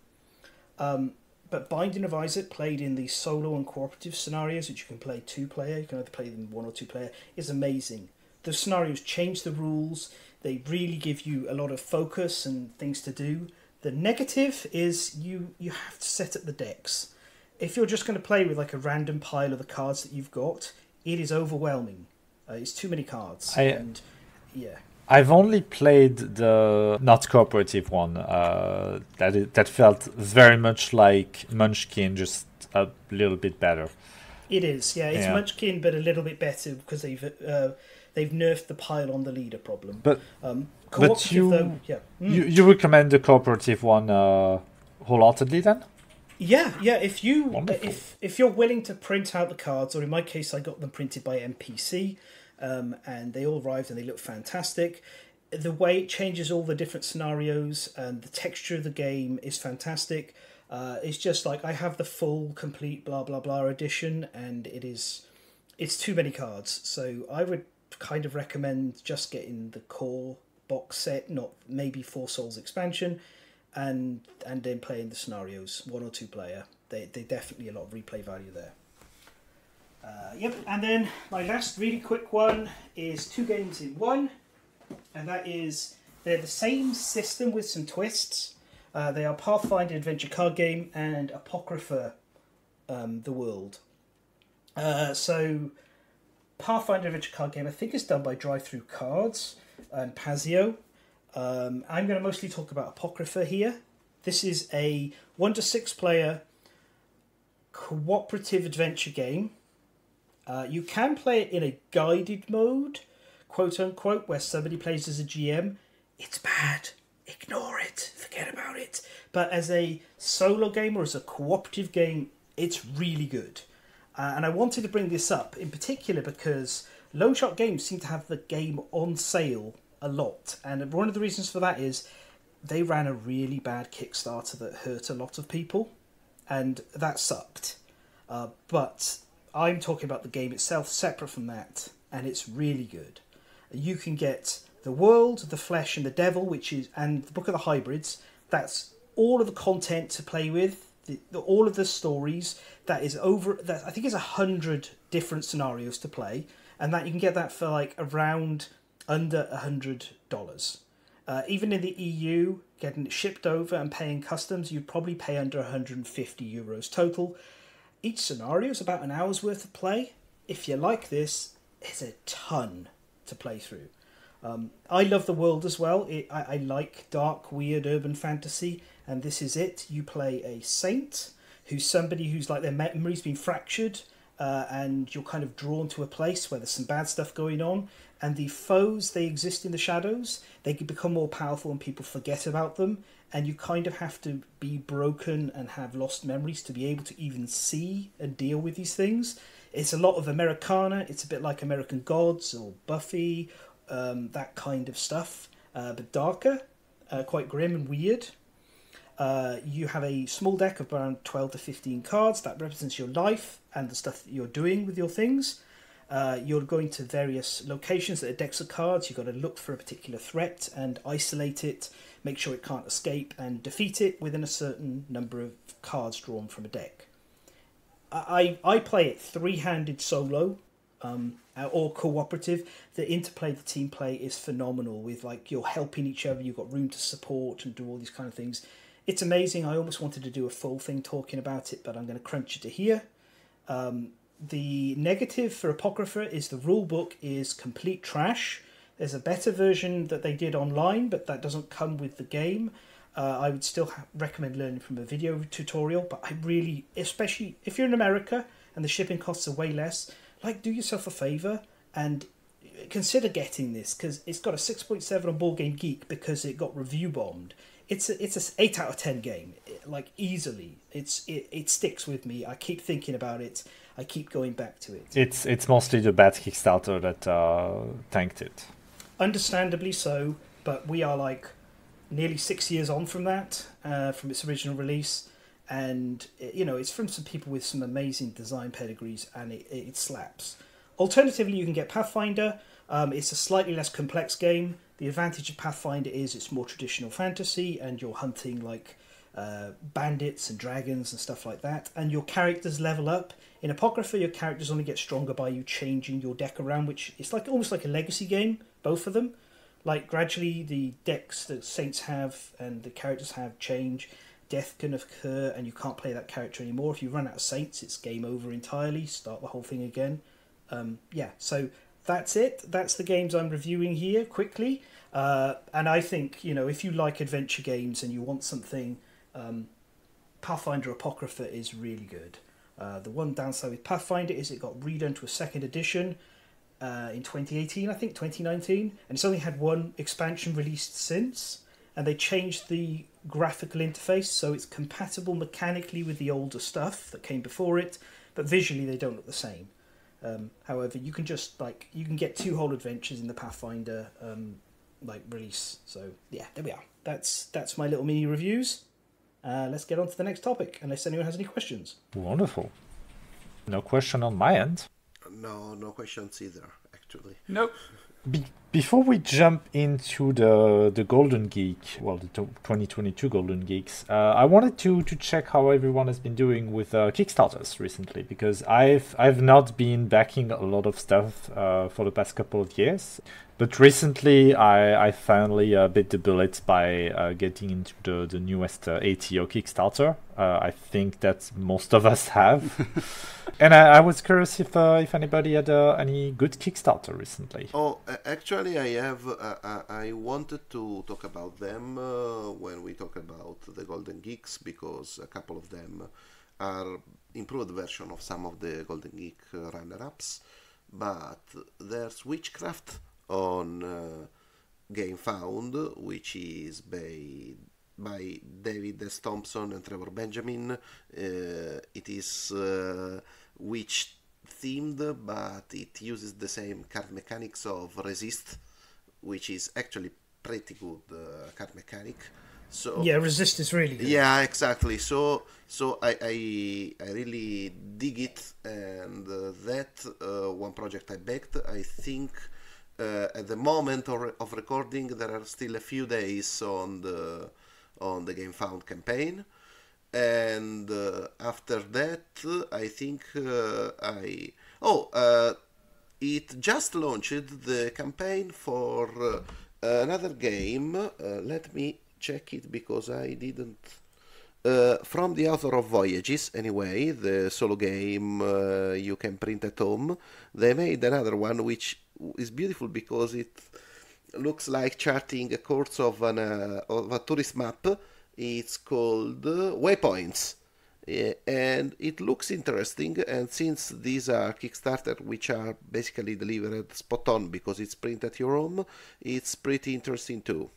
Um, but Binding of Isaac, played in the solo and cooperative scenarios, which you can play two player, you can either play them one or two player, is amazing. The scenarios change the rules, they really give you a lot of focus and things to do. The negative is you you have to set up the decks. If you're just going to play with like a random pile of the cards that you've got, it is overwhelming. Uh, it's too many cards, I- and yeah. I've only played the not cooperative one. Uh, that it, that felt very much like Munchkin, just a little bit better. It is, yeah. It's Yeah. Munchkin, but a little bit better because they've uh, they've nerfed the pile on the leader problem. But Um, But you- though, yeah, Mm. you you recommend the cooperative one uh, wholeheartedly then? yeah, yeah. If you Wonderful. if if you're willing to print out the cards, or in my case, I got them printed by MPC, um, and they all arrived and they look fantastic. The way it changes all the different scenarios and the texture of the game is fantastic. Uh, it's just like I have the full, complete, blah blah blah edition, and it is it's too many cards. So I would kind of recommend just getting the core box set, not maybe Four Souls expansion, and and then playing the scenarios one or two player. They they definitely a lot of replay value there. Uh, yep, and then my last really quick one is two games in one, and that is they're the same system with some twists. Uh, they are Pathfinder Adventure card game and Apocrypha, um, the world. Uh, so Pathfinder Adventure card game, I think, is done by Drive Through Cards and Paizo. Um, I'm going to mostly talk about Apocrypha here. This is a one to six player cooperative adventure game. Uh, you can play it in a guided mode, quote unquote, where somebody plays as a GM. It's bad. Ignore it. Forget about it. But as a solo game or as a cooperative game, it's really good. Uh, and I wanted to bring this up in particular because Lone Shark Games seem to have the game on sale a lot. And one of the reasons for that is they ran a really bad Kickstarter that hurt a lot of people. And that sucked. Uh, but I'm talking about the game itself separate from that. And it's really good. You can get the world, the flesh, and the devil, which is, and the Book of the Hybrids. That's all of the content to play with the, the, all of the stories that is over that I think is a hundred different scenarios to play, and that you can get that for like around under a hundred dollars. Uh, even in the EU, getting it shipped over and paying customs, you'd probably pay under 150 euros total. Each scenario is about an hour's worth of play. If you like this, it's a ton to play through. Um, I love the world as well. It, I, I like dark, weird urban fantasy, and this is it. You play a saint who's somebody who's like their memory's been fractured, uh, and you're kind of drawn to a place where there's some bad stuff going on. And the foes they exist in the shadows. They become more powerful, and people forget about them. And you kind of have to be broken and have lost memories to be able to even see and deal with these things. It's a lot of Americana. It's a bit like American Gods or Buffy um, that kind of stuff, uh, but darker, uh, quite grim and weird. Uh, you have a small deck of around 12 to 15 cards that represents your life and the stuff that you're doing with your things. Uh, you're going to various locations that are decks of cards. You've got to look for a particular threat and isolate it, make sure it can't escape, and defeat it within a certain number of cards drawn from a deck. I, I play it three handed solo, um, or cooperative. The interplay, the team play is phenomenal. With like you're helping each other, you've got room to support and do all these kind of things. It's amazing. I almost wanted to do a full thing talking about it, but I'm going to crunch it to here. Um, the negative for Apocrypha is the rule book is complete trash. There's a better version that they did online, but that doesn't come with the game. Uh, I would still recommend learning from a video tutorial, but I really, especially if you're in America and the shipping costs are way less, like do yourself a favor and consider getting this because it's got a 6.7 on Board Game Geek because it got review bombed. It's a, it's a 8 out of 10 game, like easily. It's it, it sticks with me. I keep thinking about it. I keep going back to it. It's it's mostly the bad Kickstarter that uh, tanked it. Understandably so, but we are like nearly six years on from that, uh, from its original release. And you know it's from some people with some amazing design pedigrees and it, it slaps. Alternatively you can get pathfinder. Um, it's a slightly less complex game. The advantage of pathfinder is it's more traditional fantasy and you're hunting like uh, bandits and dragons and stuff like that. And your characters level up. In apocrypha your characters only get stronger by you changing your deck around which it's like almost like a legacy game both of them like gradually the decks that saints have and the characters have change death can occur and you can't play that character anymore. If you run out of saints, it's game over entirely. Start the whole thing again. Um, yeah, so that's it. That's the games I'm reviewing here quickly. Uh, and I think you know if you like adventure games and you want something, um, Pathfinder Apocrypha is really good. Uh, the one downside with Pathfinder is it got redone to a second edition uh, in 2018, I think 2019, and it's only had one expansion released since and they changed the graphical interface so it's compatible mechanically with the older stuff that came before it, but visually they don't look the same. Um, however, you can just like you can get two whole adventures in the Pathfinder um, like release. So yeah, there we are. That's that's my little mini reviews. Uh, let's get on to the next topic, unless anyone has any questions. Wonderful. No question on my end. No, no questions either. actually. Nope. Be- before we jump into the the Golden Geek, well, the 2022 Golden Geeks, uh, I wanted to to check how everyone has been doing with uh, Kickstarters recently because I've I've not been backing a lot of stuff uh, for the past couple of years. But recently, I, I finally uh, bit the bullet by uh, getting into the, the newest uh, ATO Kickstarter. Uh, I think that most of us have. and I, I, was curious if uh, if anybody had uh, any good Kickstarter recently. Oh, actually, I have. I wanted to talk about them when we talk about the Golden Geeks because a couple of them are improved version of some of the Golden Geek runner-ups. But there's Witchcraft on uh, GameFound, which is by by David S. Thompson and Trevor Benjamin. Uh, it is uh, witch themed, but it uses the same card mechanics of Resist, which is actually pretty good uh, card mechanic. So yeah, Resist is really good. Yeah, exactly. So so I I, I really dig it, and uh, that uh, one project I backed, I think uh, at the moment of, of recording, there are still a few days on the on the GameFound campaign, and uh, after that, I think uh, I oh uh, it just launched the campaign for uh, another game. Uh, let me check it because I didn't. Uh, from the author of Voyages, anyway, the solo game you can print at home, they made another one which is beautiful because it looks like charting a course of, an, of a tourist map. It's called uh, Waypoints. and it looks interesting. And since these are Kickstarter, which are basically delivered spot on because it's printed at your home, it's pretty interesting too.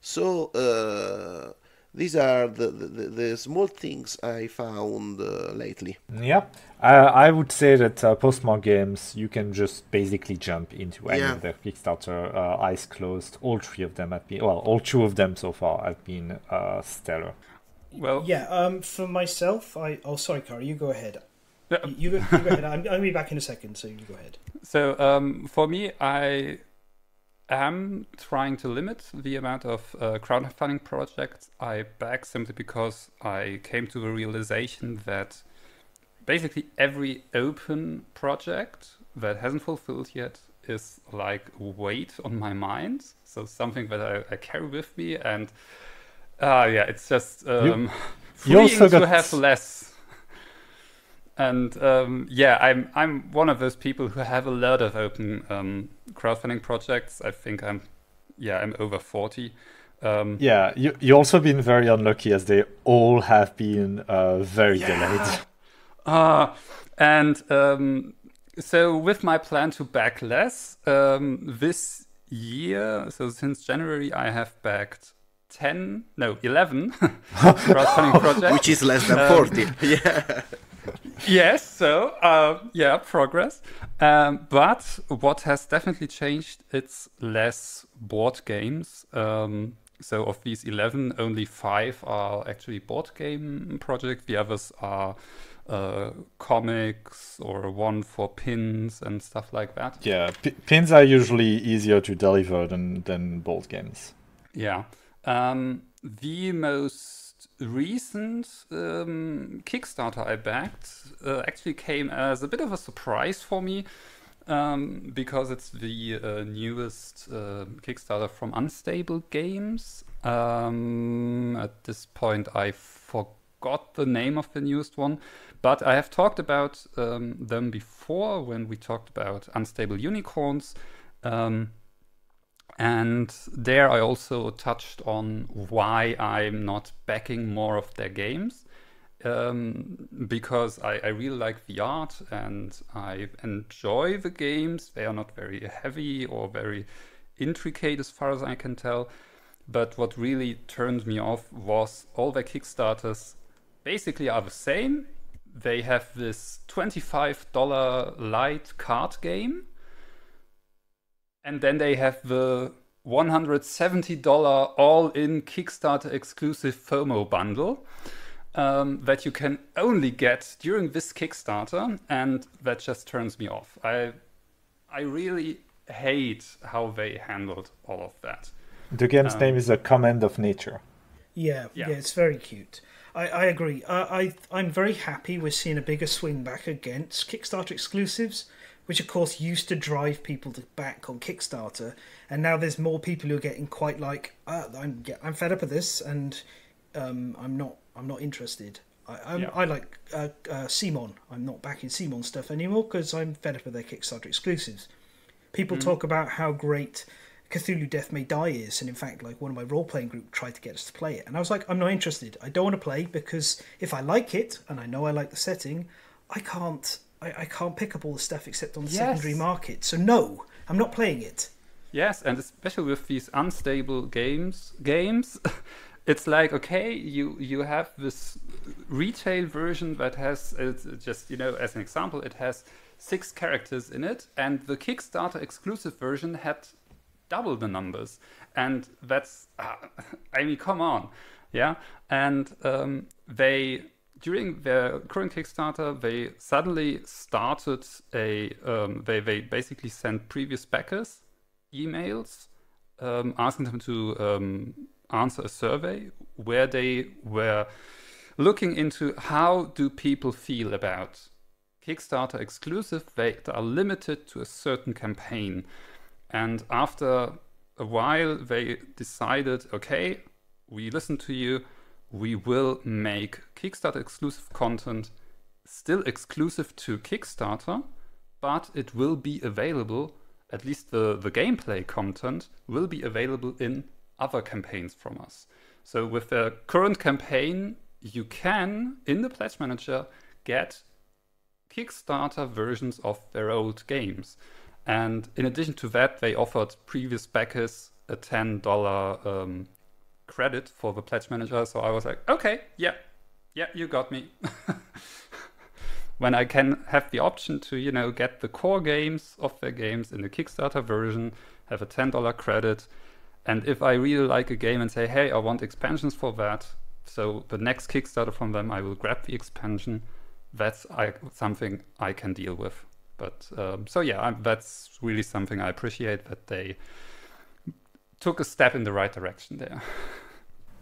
So, uh, these are the, the, the, small things I found uh, lately. Yeah, uh, I would say that uh, Postmark Games, you can just basically jump into any yeah. of their Kickstarter, uh, eyes closed. All three of them have been, well, all two of them so far have been uh, stellar. Well, yeah. Um, for myself, I oh sorry, Kari, you go ahead. You, you, go, you go ahead. I'm, I'll be back in a second, so you go ahead. So um, for me, I am trying to limit the amount of uh, crowdfunding projects I back simply because I came to the realization that basically every open project that hasn't fulfilled yet is like weight on my mind. So something that I, I carry with me, and uh, yeah, it's just um, you, you to have less and um, yeah, I'm I'm one of those people who have a lot of open um, crowdfunding projects. I think I'm yeah I'm over forty. Um, yeah, you you also been very unlucky as they all have been uh, very yeah. delayed. Uh, and um, so with my plan to back less um, this year, so since January I have backed 10 no 11 crowdfunding projects which is less than 40 um, yeah yes, so uh, yeah, progress. Um, but what has definitely changed, it's less board games. Um, so of these 11, only five are actually board game projects. The others are uh, comics or one for pins and stuff like that. Yeah, p- pins are usually easier to deliver than, than board games. Yeah. Um, the most recent um, Kickstarter I backed uh, actually came as a bit of a surprise for me um, because it's the uh, newest uh, Kickstarter from Unstable Games. Um, at this point, I forgot the name of the newest one, but I have talked about um, them before when we talked about Unstable Unicorns. And there I also touched on why I'm not backing more of their games. Um, because I, I, really like the art and I enjoy the games. They are not very heavy or very intricate as far as I can tell. But what really turned me off was all their Kickstarters basically are the same. They have this $25 light card game and then they have the $170 all in Kickstarter exclusive FOMO bundle um, that you can only get during this Kickstarter, and that just turns me off. I, I really hate how they handled all of that. The game's Um, name is A Command of Nature. Yeah, Yeah. yeah, it's very cute. I, I agree. I, I I'm very happy we're seeing a bigger swing back against Kickstarter exclusives, which of course used to drive people to back on Kickstarter, and now there's more people who are getting quite like, uh, I'm I'm fed up with this, and um, I'm not I'm not interested. I I'm, Yeah. I like uh, uh, CMON. I'm not backing CMON stuff anymore because I'm fed up with their Kickstarter exclusives. People talk about how great Cthulhu Death May Die is, and in fact, like one of my role playing group tried to get us to play it, and I was like, I'm not interested. I don't want to play because if I like it and I know I like the setting, I can't. I, I can't pick up all the stuff except on the Yes. secondary market. So no, I'm not playing it. Yes, and especially with these unstable games, games, it's like okay, you you have this retail version that has it's just you know as an example, it has six characters in it, and the Kickstarter exclusive version had double the numbers, and that's uh, I mean, come on, yeah, and um, they. During their current Kickstarter, they suddenly started a. Um, they they basically sent previous backers emails um, asking them to um, answer a survey where they were looking into how do people feel about Kickstarter exclusive that are limited to a certain campaign. And after a while, they decided, okay, we listen to you. We will make Kickstarter exclusive content still exclusive to Kickstarter, but it will be available at least the, the gameplay content will be available in other campaigns from us. So with the current campaign, you can, in the Pledge Manager, get Kickstarter versions of their old games. And in addition to that, they offered previous backers a $10 um, credit for the Pledge Manager. So I was like, okay, yeah, yeah, you got me. when I can have the option to, you know, get the core games of their games in the Kickstarter version, have a $10 credit, and if I really like a game and say, hey, I want expansions for that, so the next Kickstarter from them, I will grab the expansion. That's I, something I can deal with. But um, so yeah, i that's really something I appreciate that they took a step in the right direction there.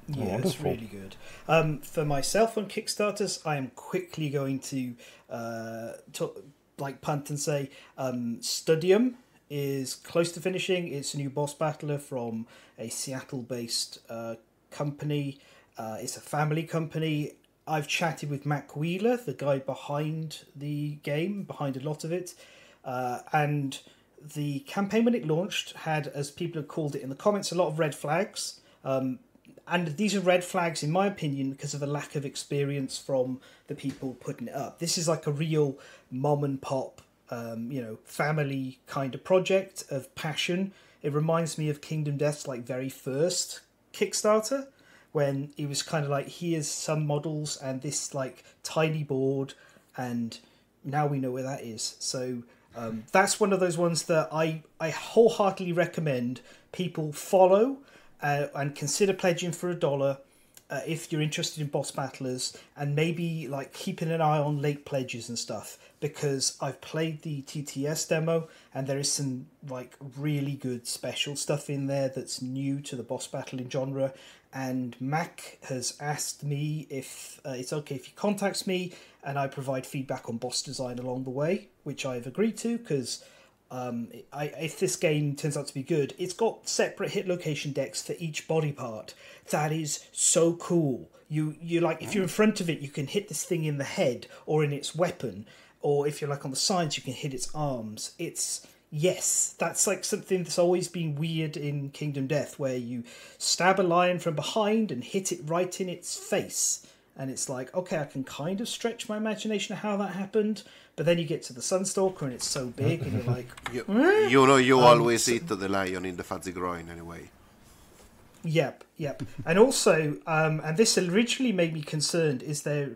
Yeah, it's really good. Um, for myself on Kickstarters, I am quickly going to, uh, to like punt and say, um, Studium is close to finishing. It's a new boss battler from a Seattle-based uh, company. Uh, it's a family company. I've chatted with Matt Wheeler, the guy behind the game, behind a lot of it, uh, and the campaign when it launched had, as people have called it in the comments, a lot of red flags. Um, and these are red flags, in my opinion, because of a lack of experience from the people putting it up. This is like a real mom and pop, um, you know, family kind of project of passion. It reminds me of Kingdom Death's like very first Kickstarter, when it was kind of like here's some models and this like tiny board, and now we know where that is. So um, that's one of those ones that I I wholeheartedly recommend people follow uh, and consider pledging for a dollar uh, if you're interested in boss battlers and maybe like keeping an eye on late pledges and stuff because I've played the TTS demo and there is some like really good special stuff in there that's new to the boss battling genre and Mac has asked me if uh, it's okay if he contacts me and I provide feedback on boss design along the way which I've agreed to because um, I, if this game turns out to be good, it's got separate hit location decks for each body part. That is so cool. You you like if you're in front of it, you can hit this thing in the head or in its weapon, or if you're like on the sides, you can hit its arms. It's yes, that's like something that's always been weird in Kingdom Death, where you stab a lion from behind and hit it right in its face. And it's like, okay, I can kind of stretch my imagination of how that happened, but then you get to the Sunstalker and it's so big, and you're like, You, you know, you Um, always so- hit the lion in the fuzzy groin anyway. Yep, yep. and also, um, and this originally made me concerned, is they're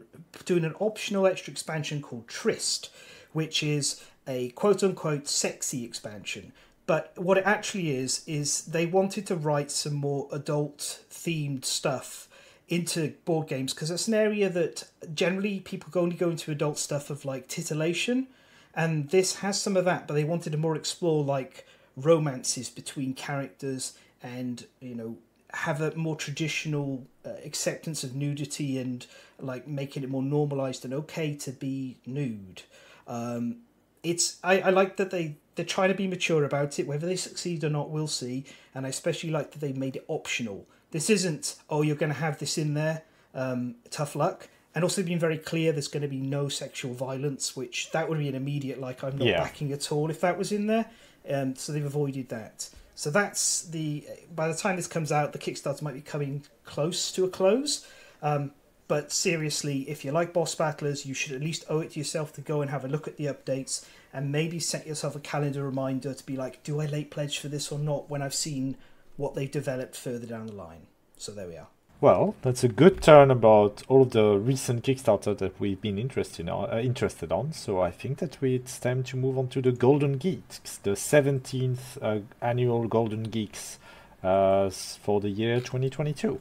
doing an optional extra expansion called Tryst, which is a quote unquote sexy expansion. But what it actually is, is they wanted to write some more adult themed stuff into board games because that's an area that generally people only go into adult stuff of like titillation and this has some of that but they wanted to more explore like romances between characters and you know have a more traditional uh, acceptance of nudity and like making it more normalized and okay to be nude. Um, it's I, I like that they they're trying to be mature about it. Whether they succeed or not, we'll see. And I especially like that they made it optional. This isn't oh you're going to have this in there. Um, tough luck. And also being very clear, there's going to be no sexual violence, which that would be an immediate like I'm not Yeah. backing at all if that was in there. Um, so they've avoided that. So that's the. By the time this comes out, the Kickstarter might be coming close to a close. Um, but seriously, if you like boss battlers, you should at least owe it to yourself to go and have a look at the updates and maybe set yourself a calendar reminder to be like, do I late pledge for this or not when I've seen what they've developed further down the line. So there we are. Well, that's a good turn about all the recent Kickstarter that we've been interested on, uh, interested on. So I think that we, it's time to move on to the Golden Geeks, the 17th uh, annual Golden Geeks uh, for the year 2022.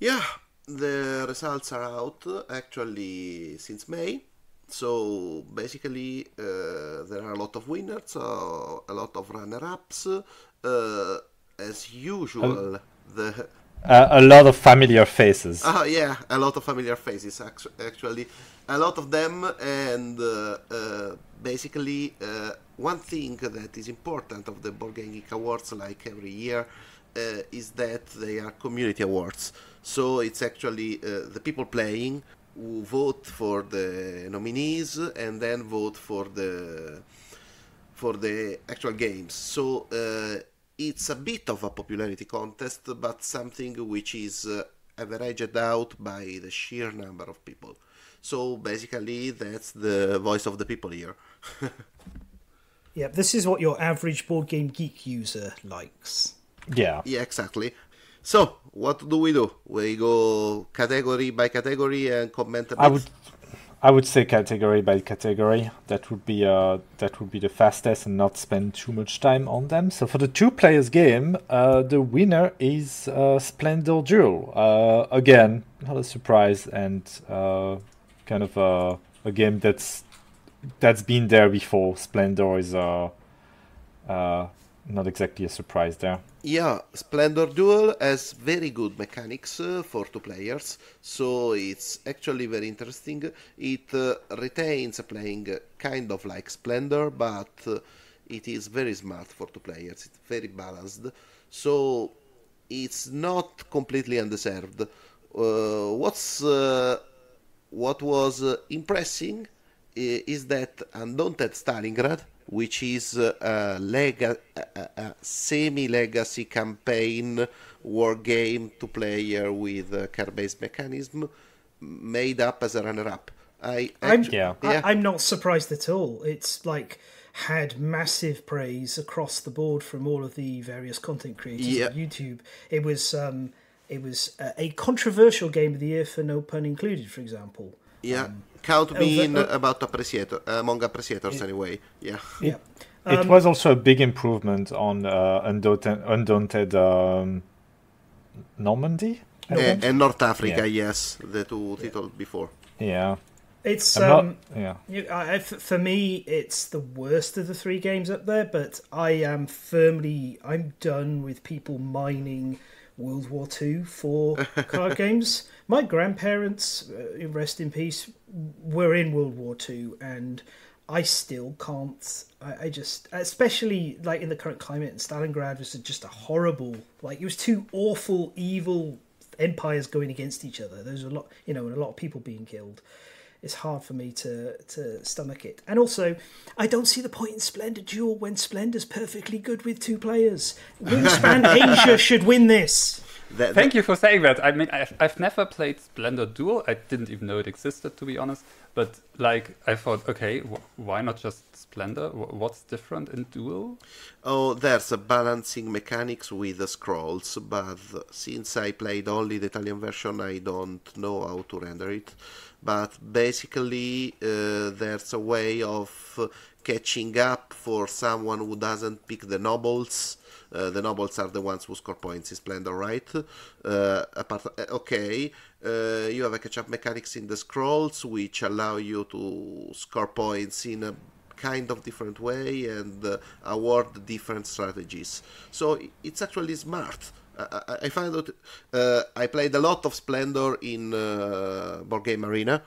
Yeah, the results are out uh, actually since May. So basically, uh, there are a lot of winners, uh, a lot of runner-ups. Uh, as usual, the Uh, a lot of familiar faces. Ah, yeah, a lot of familiar faces, actually. A lot of them, and uh, uh, basically, uh, one thing that is important of the Board Game Geek Awards, like every year, uh, is that they are community awards. So it's actually uh, the people playing who vote for the nominees and then vote for the for the actual games. So uh, it's a bit of a popularity contest, but something which is uh, averaged out by the sheer number of people. So basically, that's the voice of the people here. Yeah, this is what your average board game geek user likes. yeah. yeah, exactly. So what do we do? We go category by category and comment a bit. I would I would say category by category. That would be uh that would be the fastest and not spend too much time on them. So for the two players game, uh, the winner is uh, Splendor Duel. Uh, again, not a surprise and uh, kind of a, a game that's that's been there before. Splendor is uh, uh, not exactly a surprise there. Yeah, Splendor Duel has very good mechanics uh, for two players, so it's actually very interesting. It uh, retains playing kind of like Splendor, but uh, it is very smart for two players. It's very balanced, so it's not completely undeserved. Uh, what's uh, what was uh, impressing is that Undaunted Stalingrad, which is uh, a, lega- a, a- a semi-legacy campaign war game two-player with a card-based mechanism, made up as a runner-up. I I'm, actu- Yeah. I, I'm not surprised at all. It's like had massive praise across the board from all of the various content creators Yeah. on YouTube. It was um, it was uh, a controversial game of the year for no pun included, for example. yeah, count me over- in about appreciator among appreciators anyway. Yeah. Yeah. it was also a big improvement on uh, Undaunted, Undaunted um, Normandy. I A- and North Africa, Yeah. yes, the two titles before. Yeah. It's I'm not- um, yeah. You, I, f- for me, it's the worst of the three games up there. But I am firmly, I'm done with people mining World War Two for card games. My grandparents, uh, rest in peace, were in World War Two, and I still can't. I, I just, especially like in the current climate, and Stalingrad was just a horrible. Like it was two awful, evil empires going against each other. There's a lot, you know, and a lot of people being killed it's hard for me to to stomach it. And also, I don't see the point in Splendor Duel when Splendor's perfectly good with two players. Wingspan Asia should win this. Thank you for saying that. I mean, I've, I've never played Splendor Duel. I didn't even know it existed, to be honest. But like, I thought, okay, wh- why not just Splendor? Wh- What's different in Duel? Oh, there's a balancing mechanics with the scrolls, but since I played only the Italian version, I don't know how to render it. But basically, uh, there's a way of catching up for someone who doesn't pick the nobles. Uh, the nobles are the ones who score points in Splendor, right? Uh, apart, uh, okay, uh, you have a catch-up mechanics in the scrolls, which allow you to score points in a kind of different way and uh, award different strategies. So it's actually smart. I, I find that uh, I played a lot of Splendor in uh, Board Game Arena,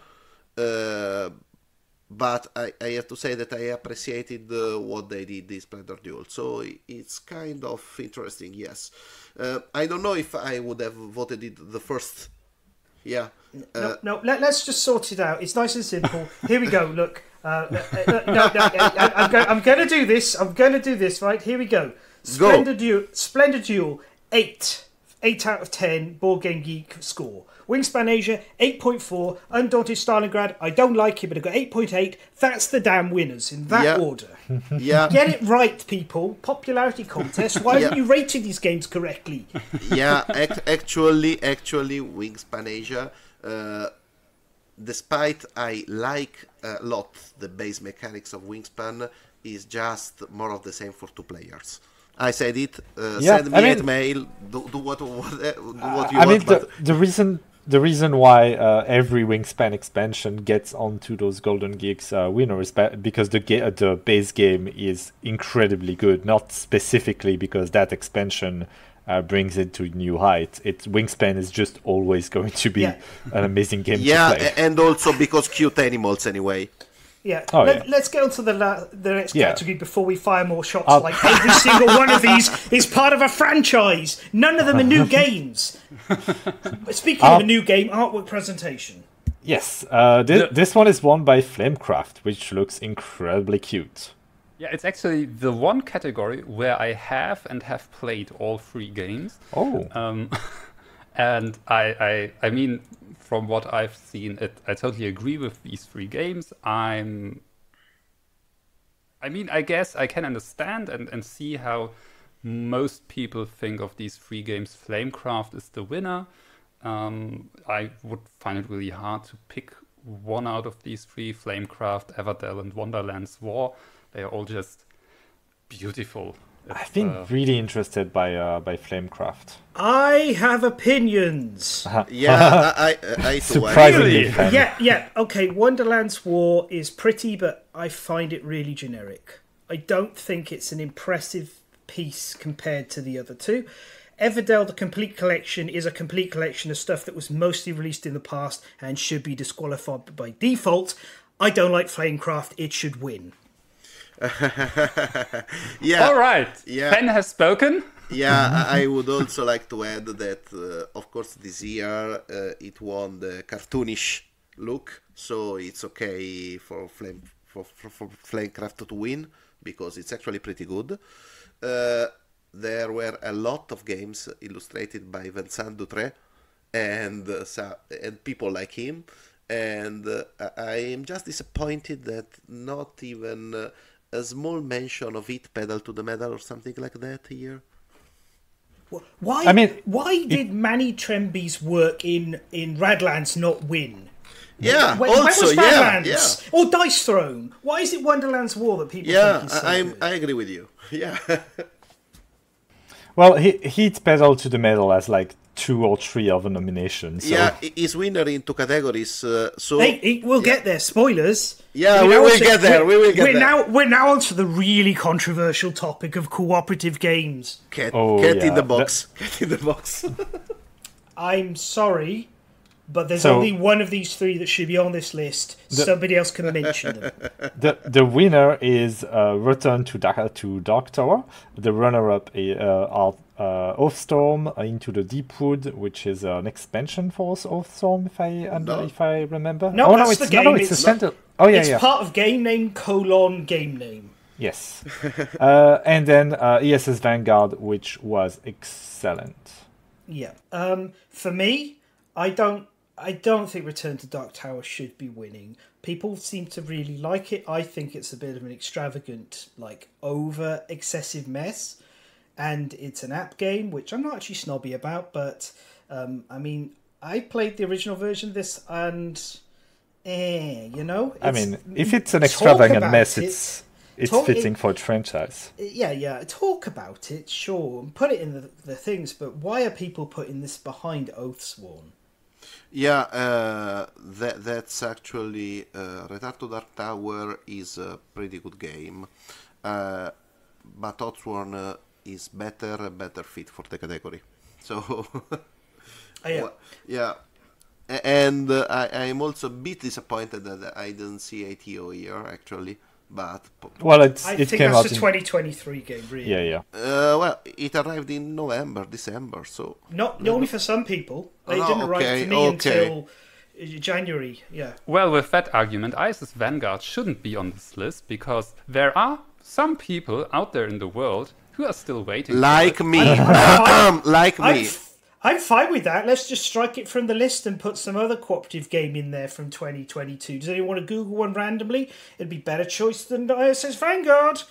but I, I, have to say that I appreciated uh, what they did in Splendor Duel. So it's kind of interesting, yes. Uh, I don't know if I would have voted it the first. Yeah. Uh, no, no let, us just sort it out. It's nice and simple. Here we go. Look. no, no, no, I, am going to do this. I'm going to do this, right? Here we go. Splendor go. Duel. Splendor Duel eight. Eight out of ten. Board Game Geek score. Wingspan Asia, 8.4. Undaunted Stalingrad, I don't like it, but I got 8.8. That's the damn winners in that yeah. order. yeah. Get it right, people. Popularity contest. Why yeah. haven't you rated these games correctly? yeah, ac- actually, actually, Wingspan Asia, uh, despite I like a lot the base mechanics of Wingspan, is just more of the same for two players. I said it. Uh, yeah, send me I mean, mail. Do, do what, what, do what you I want. I mean, the, the reason the reason why uh, every Wingspan expansion gets onto those Golden Geeks uh, winners because the ga- the base game is incredibly good. Not specifically because that expansion uh, brings it to new heights. It Wingspan is just always going to be yeah. an amazing game. Yeah, and also because cute animals anyway. Yeah. Oh, Let, us get on to the, la- the next yeah. category before we fire more shots. I'll... Like every single one of these is part of a franchise. None of them are new games. Speaking I'll... of a new game, artwork presentation. Yes, uh, this, this one is won by Flamecraft, which looks incredibly cute. Yeah, it's actually the one category where I have and have played all three games. Oh. Um, and I, I, I mean, from what I've seen, it, I totally agree with these three games. I'm. I mean, I guess I can understand and, and see how most people think of these three games. Flamecraft is the winner. Um, I would find it really hard to pick one out of these three Flamecraft, Everdell, and Wonderland's War. They are all just beautiful I've been uh, really interested by uh, by Flamecraft. I have opinions. Uh-huh. Yeah, I, I, I surprisingly. Yeah, yeah. Okay, Wonderland's War is pretty, but I find it really generic. I don't think it's an impressive piece compared to the other two. Everdell, the complete collection, is a complete collection of stuff that was mostly released in the past and should be disqualified by default. I don't like Flamecraft. It should win. yeah. All right. Yeah. Ben has spoken. Yeah, I would also like to add that, uh, of course, this year uh, it won the cartoonish look, so it's okay for Flame for, for, for Flamecraft to win because it's actually pretty good. Uh, there were a lot of games illustrated by Vincent Dutrait and uh, and people like him, and uh, I am just disappointed that not even uh, a small mention of it pedal to the metal or something like that here? Why? I mean, why did Manny Tremby's work in in Radlands not win? Yeah, when, also, when yeah, yeah, or Dice Throne. Why is it Wonderland's War that people? Yeah, so I, I agree with you. Yeah. well, he heat pedal to the metal as like two or three other nominations. So. Yeah, he's winner in two categories. Uh, so hey, we'll yeah. get there. Spoilers. Yeah, we will get there. We will get we're there. Now we're now onto the really controversial topic of cooperative games. Get, oh, get yeah. in the box. Get in the box. I'm sorry, but there's so, only one of these three that should be on this list. The, Somebody else can mention them. The the winner is uh, Return to Dark, to Dark Tower. The runner-up uh, are uh, Oathsworn into the Deepwood, which is an expansion for Oathsworn, if I under, no. if I remember. No, oh, no, it's, no, no, it's, it's a center. Oh yeah, it's yeah. part of game name colon game name. Yes, uh, and then uh, ISS Vanguard, which was excellent. Yeah. Um, for me, I don't I don't think Return to Dark Tower should be winning. People seem to really like it. I think it's a bit of an extravagant, like over excessive mess, and it's an app game, which I'm not actually snobby about. But um, I mean, I played the original version of this, and eh, you know. I mean, if it's an extravagant mess, it, it's it's talk, fitting it, for a franchise. Yeah, yeah. Talk about it, sure, and put it in the, the things. But why are people putting this behind Oathsworn? Yeah, uh, that that's actually uh, Return to Dark Tower is a pretty good game, uh, but Oathsworn uh, is better, better fit for the category. So, Oh, yeah. Well, yeah. And uh, I, I'm also a bit disappointed that I didn't see ATO here actually, but Well, it's I it think came that's out. a In, 2023 game, really. yeah, yeah. uh, well, it arrived in November, December, so Not only for some people. They Oh, didn't arrive okay, to me okay. until uh, January. Yeah. Well, with that argument, ISS Vanguard shouldn't be on this list because there are some people out there in the world who are still waiting. like me, I'm, like I'm, me. I'm fine with that. Let's just strike it from the list and put some other cooperative game in there from 2022. Does anyone want to Google one randomly? It'd be better choice than ISS Vanguard,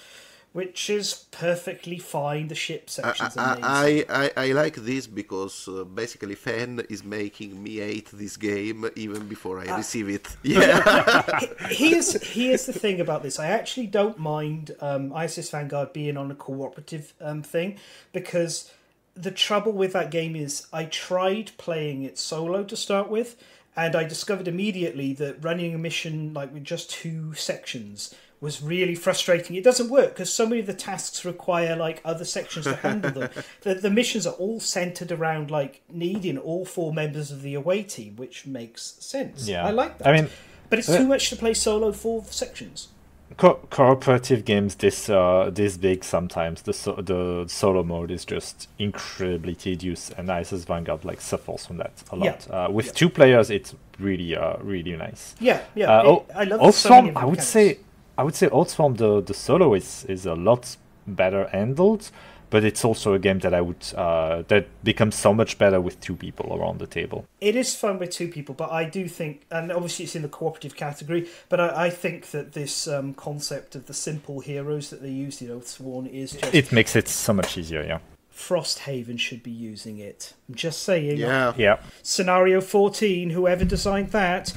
which is perfectly fine. The ship section's amazing. I, I, I like this because uh, basically Fen is making me hate this game even before I receive it. Yeah, here's here's the thing about this. I actually don't mind um, ISS Vanguard being on a cooperative um, thing because the trouble with that game is I tried playing it solo to start with, and I discovered immediately that running a mission like with just two sections was really frustrating. It doesn't work because so many of the tasks require like other sections to handle them. the, the missions are all centered around like needing all four members of the away team, which makes sense. Yeah. I like that. I mean, But it's too uh, much to play solo for sections. Co- cooperative games this uh, this big sometimes the so- the solo mode is just incredibly tedious and ISS Vanguard like suffers from that a lot. Uh, with Yeah. two players, it's really uh, really nice. Yeah, yeah. Uh, it- I love so Oathsworn, of I would say I would say Oathsworn the the solo is is a lot better handled, but it's also a game that I would uh, that becomes so much better with two people around the table. it is fun with two people, but I do think, and obviously it's in the cooperative category, but I, I think that this um, concept of the simple heroes that they used in Oathsworn is just It makes it so much easier. Yeah. Frosthaven should be using it. I'm just saying. yeah. Yeah. Scenario 14, whoever designed that,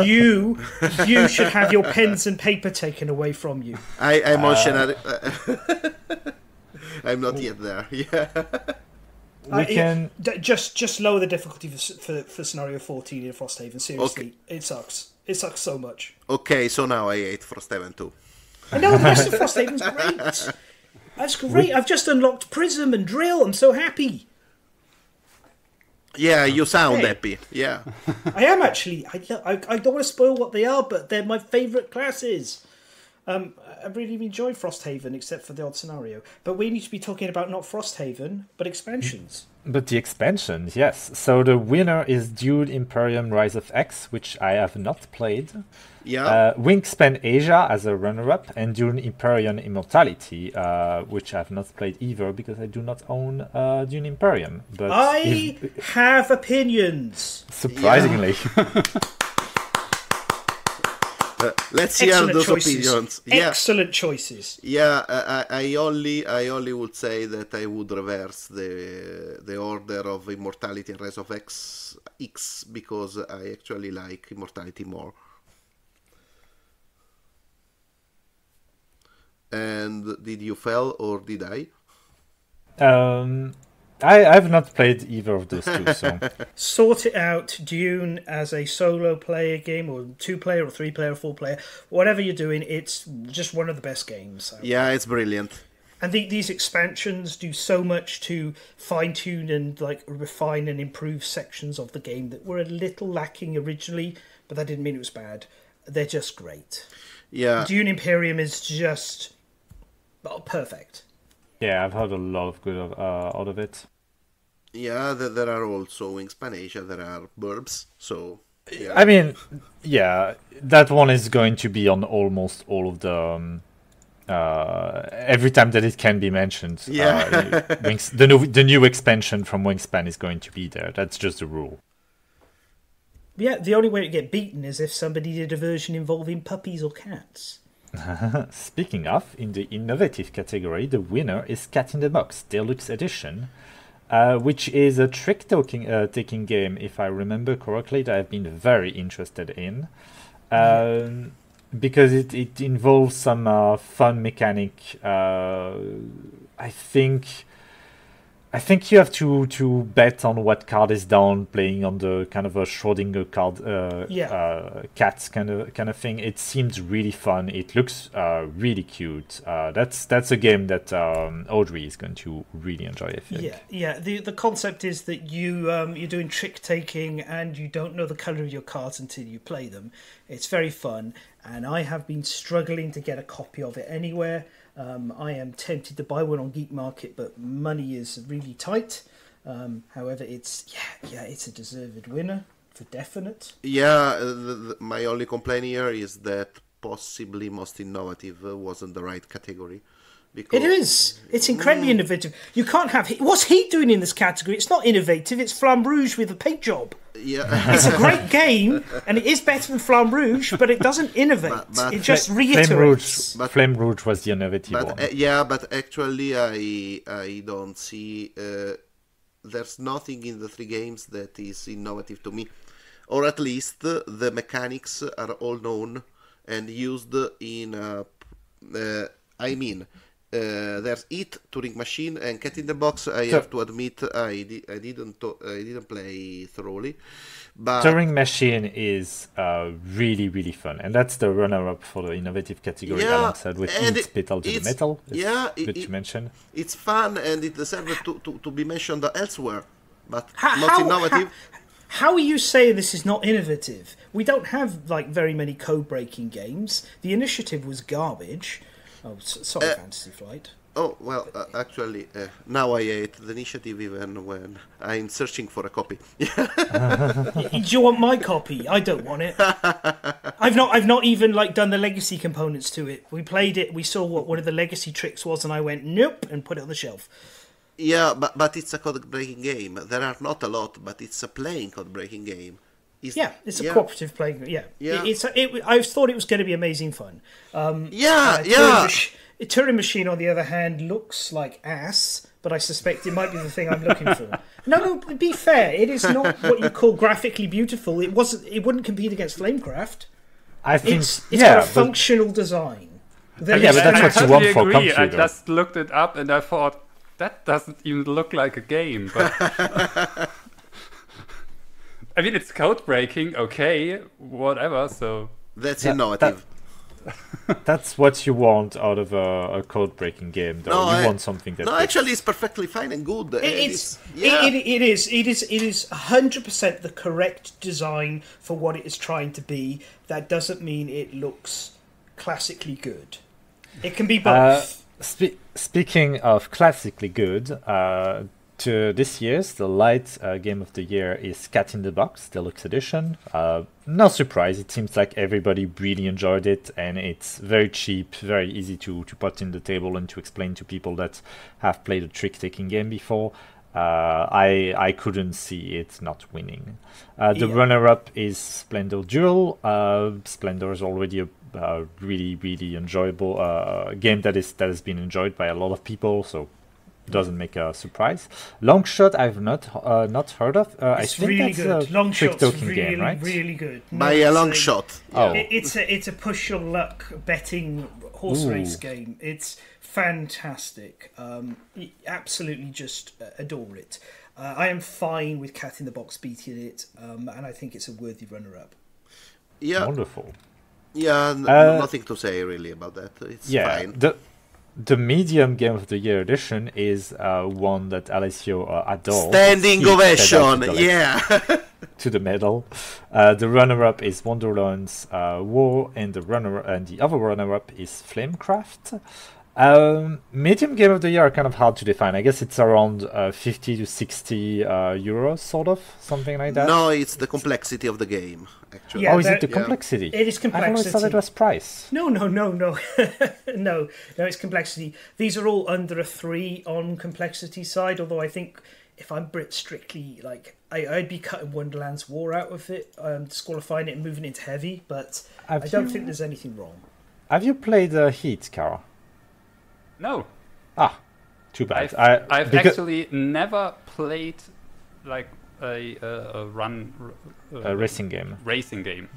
you you should have your pens and paper taken away from you. I, I'm on scenario. I'm not yet there. Yeah. We Uh, it- can. d- just just lower the difficulty for, for, for scenario 14 in Frosthaven. Seriously, it sucks. It sucks so much. Okay, so now I hate Frosthaven too. I know the rest of Frosthaven's great. That's great. I've just unlocked Prism and Drill. I'm so happy. Yeah, you sound Hey. happy. Yeah. I am actually. I, lo- I, I don't want to spoil what they are, but they're my favourite classes. Um, I really enjoyed Frosthaven, except for the odd scenario. But we need to be talking about not Frosthaven, but expansions. But the expansions, yes. So the winner is Dune Imperium Rise of Ix, which I have not played. Yeah. Uh, Wingspan Asia as a runner-up, and Dune Imperium Immortality, uh, which I have not played either because I do not own uh, Dune Imperium. But I if- have opinions. surprisingly, Uh, let's hear Excellent those choices. opinions. Yeah. Excellent choices. Yeah, I, I I only I only would say that I would reverse the the order of Immortality and Rise of Ix X because I actually like Immortality more. And did you fail or did I? um, I I have not played either of those two. So Sort it out. Dune as a solo player game, or two player, or three player, or four player, whatever you're doing, it's just one of the best games. Yeah, it's brilliant. And the, these expansions do so much to fine tune and like refine and improve sections of the game that were a little lacking originally, but that didn't mean it was bad. They're just great. Yeah, Dune Imperium is just oh, perfect. Yeah, I've heard a lot of good of, uh, out of it. yeah. There, there are also Wingspan Asia. There are Burbs. So yeah. I mean, yeah, that one is going to be on almost all of the. Um, uh, every time that it can be mentioned, Yeah. uh, Wings, the new the new expansion from Wingspan is going to be there. That's just the rule. Yeah, the only way to get beaten is if somebody did a version involving puppies or cats. Speaking of, in the innovative category, the winner is Cat in the Box Deluxe Edition, uh, which is a trick taking uh, taking game, if I remember correctly, that I've been very interested in, um, because it, it involves some uh, fun mechanic. Uh, I think I think you have to to bet on what card is down, playing on the kind of a Schrodinger card, uh, Yeah. uh, cat kind of kind of thing. It seems really fun. It looks uh, really cute. Uh, that's that's a game that um, Audrey is going to really enjoy. I think. Yeah, yeah. The the concept is that you um, you're doing trick taking and you don't know the color of your cards until you play them. It's very fun, and I have been struggling to get a copy of it anywhere. Um, I am tempted to buy one on Geek Market, but money is really tight. Um, however, it's yeah, yeah, it's a deserved winner for definite. Yeah, the, the, my only complaint here is that possibly most innovative uh, wasn't the right category. Because It is. It's incredibly innovative. You can't have. What's he doing in this category? It's not innovative. It's Rouge with a paint job. Yeah, It's a great game, and it is better than Flamme Rouge, but it doesn't innovate. But- but- it just Flamme Rouge, reiterates. But- Flamme Rouge was the innovative but one. uh, yeah, but actually, I I don't see. Uh, there's nothing in the three games that is innovative to me, or at least uh, the mechanics are all known and used in. Uh, uh, I mean, uh, there's It, Turing Machine, and Cat in the Box. I So- have to admit, I di- I didn't to- I didn't play thoroughly, but Turing Machine is uh, really, really fun, and that's the runner-up for the innovative category Yeah, alongside with and Eat it- Pedal to the Metal. It's yeah, it- good it- to mention. it's fun and it deserves to, to, to be mentioned elsewhere, but How, not how- innovative. How, how you saying this is not innovative? We don't have like very many code breaking games. The initiative was garbage. Oh, sorry, Fantasy Flight. Oh well, uh, actually, uh, now I hate the initiative even when I'm searching for a copy. Do you want my copy? I don't want it. I've not. I've not even like done the legacy components to it. We played it. We saw what one of the legacy tricks was, and I went nope and put it on the shelf. yeah, but but it's a code breaking game. There are not a lot, but it's a playing code breaking game. It's, Yeah, it's a yeah, cooperative playing. Yeah, Yeah. It, it's. It, I thought it was going to be amazing fun. Um, Yeah, uh, Turing, yeah. Mach- Turing Machine, on the other hand, looks like ass, but I suspect it might be the thing I'm looking for. No, no. Be fair. It is not what you call graphically beautiful. It wasn't. It wouldn't compete against Flamecraft. I think, It's. It's yeah, got a but functional design. There yeah, is- but that's I what you totally want for a agree. I just looked it up and I thought that doesn't even look like a game. But I mean, it's code breaking, okay, whatever. So That's That- innovative. that's what you want out of a, a code-breaking game, though. No, you I- want something that. no, looks- actually, it's perfectly fine and good. and it's, yeah. it, it, it is it is it is hundred percent the correct design for what it is trying to be. That doesn't mean it looks classically good. It can be Uh, both. spe- speaking of classically good, uh, to this year's the light uh, game of the year is Cat in the Box Deluxe Edition. Uh, no surprise, it seems like everybody really enjoyed it, and it's very cheap, very easy to to put in the table and to explain to people that have played a trick-taking game before. Uh, I I couldn't see it not winning. Uh, the Yeah. runner-up is Splendor Duel. Uh, Splendor is already a really really enjoyable uh, game that is that has been enjoyed by a lot of people. So doesn't make a surprise. Long shot I've not uh, not heard of. Uh, I It's think really that's good. a Long shot's trick-taking really game, right? really good. By No, a it's long shot. Oh. It, it's a it's a push your luck betting horse Ooh. race game. It's fantastic. Um, absolutely just uh, adore it. Uh, I am fine with Cat in the Box beating it, um, and I think it's a worthy runner-up. Yeah, Wonderful. yeah, n- Uh, nothing to say really about that. It's Yeah, fine. the the medium game of the year edition is uh, one that Alessio uh, adores. Standing ovation. to Yeah. to the medal. Uh, the runner-up is Wonderland's uh, War, and the runner and the other runner-up is Flamecraft. Um, medium game of the year are kind of hard to define. I guess it's around uh, 50 to 60 uh, euros, sort of something like that. no, it's the complexity of the game. Actually. Yeah, oh, is it the yeah. complexity? It is complexity. I always thought it was price. No, no, no, no, no, no. It's complexity. These are all under a three on complexity side. Although I think if I'm Brit strictly like I, I'd be cutting Wonderland's War out of it, um, disqualifying it and moving it into heavy. But Have I don't you- think there's anything wrong. Have you played uh, Heat, Kara? No, Ah, too bad. I've, I, I've because- actually never played like a, uh, a run uh, A racing game. racing game.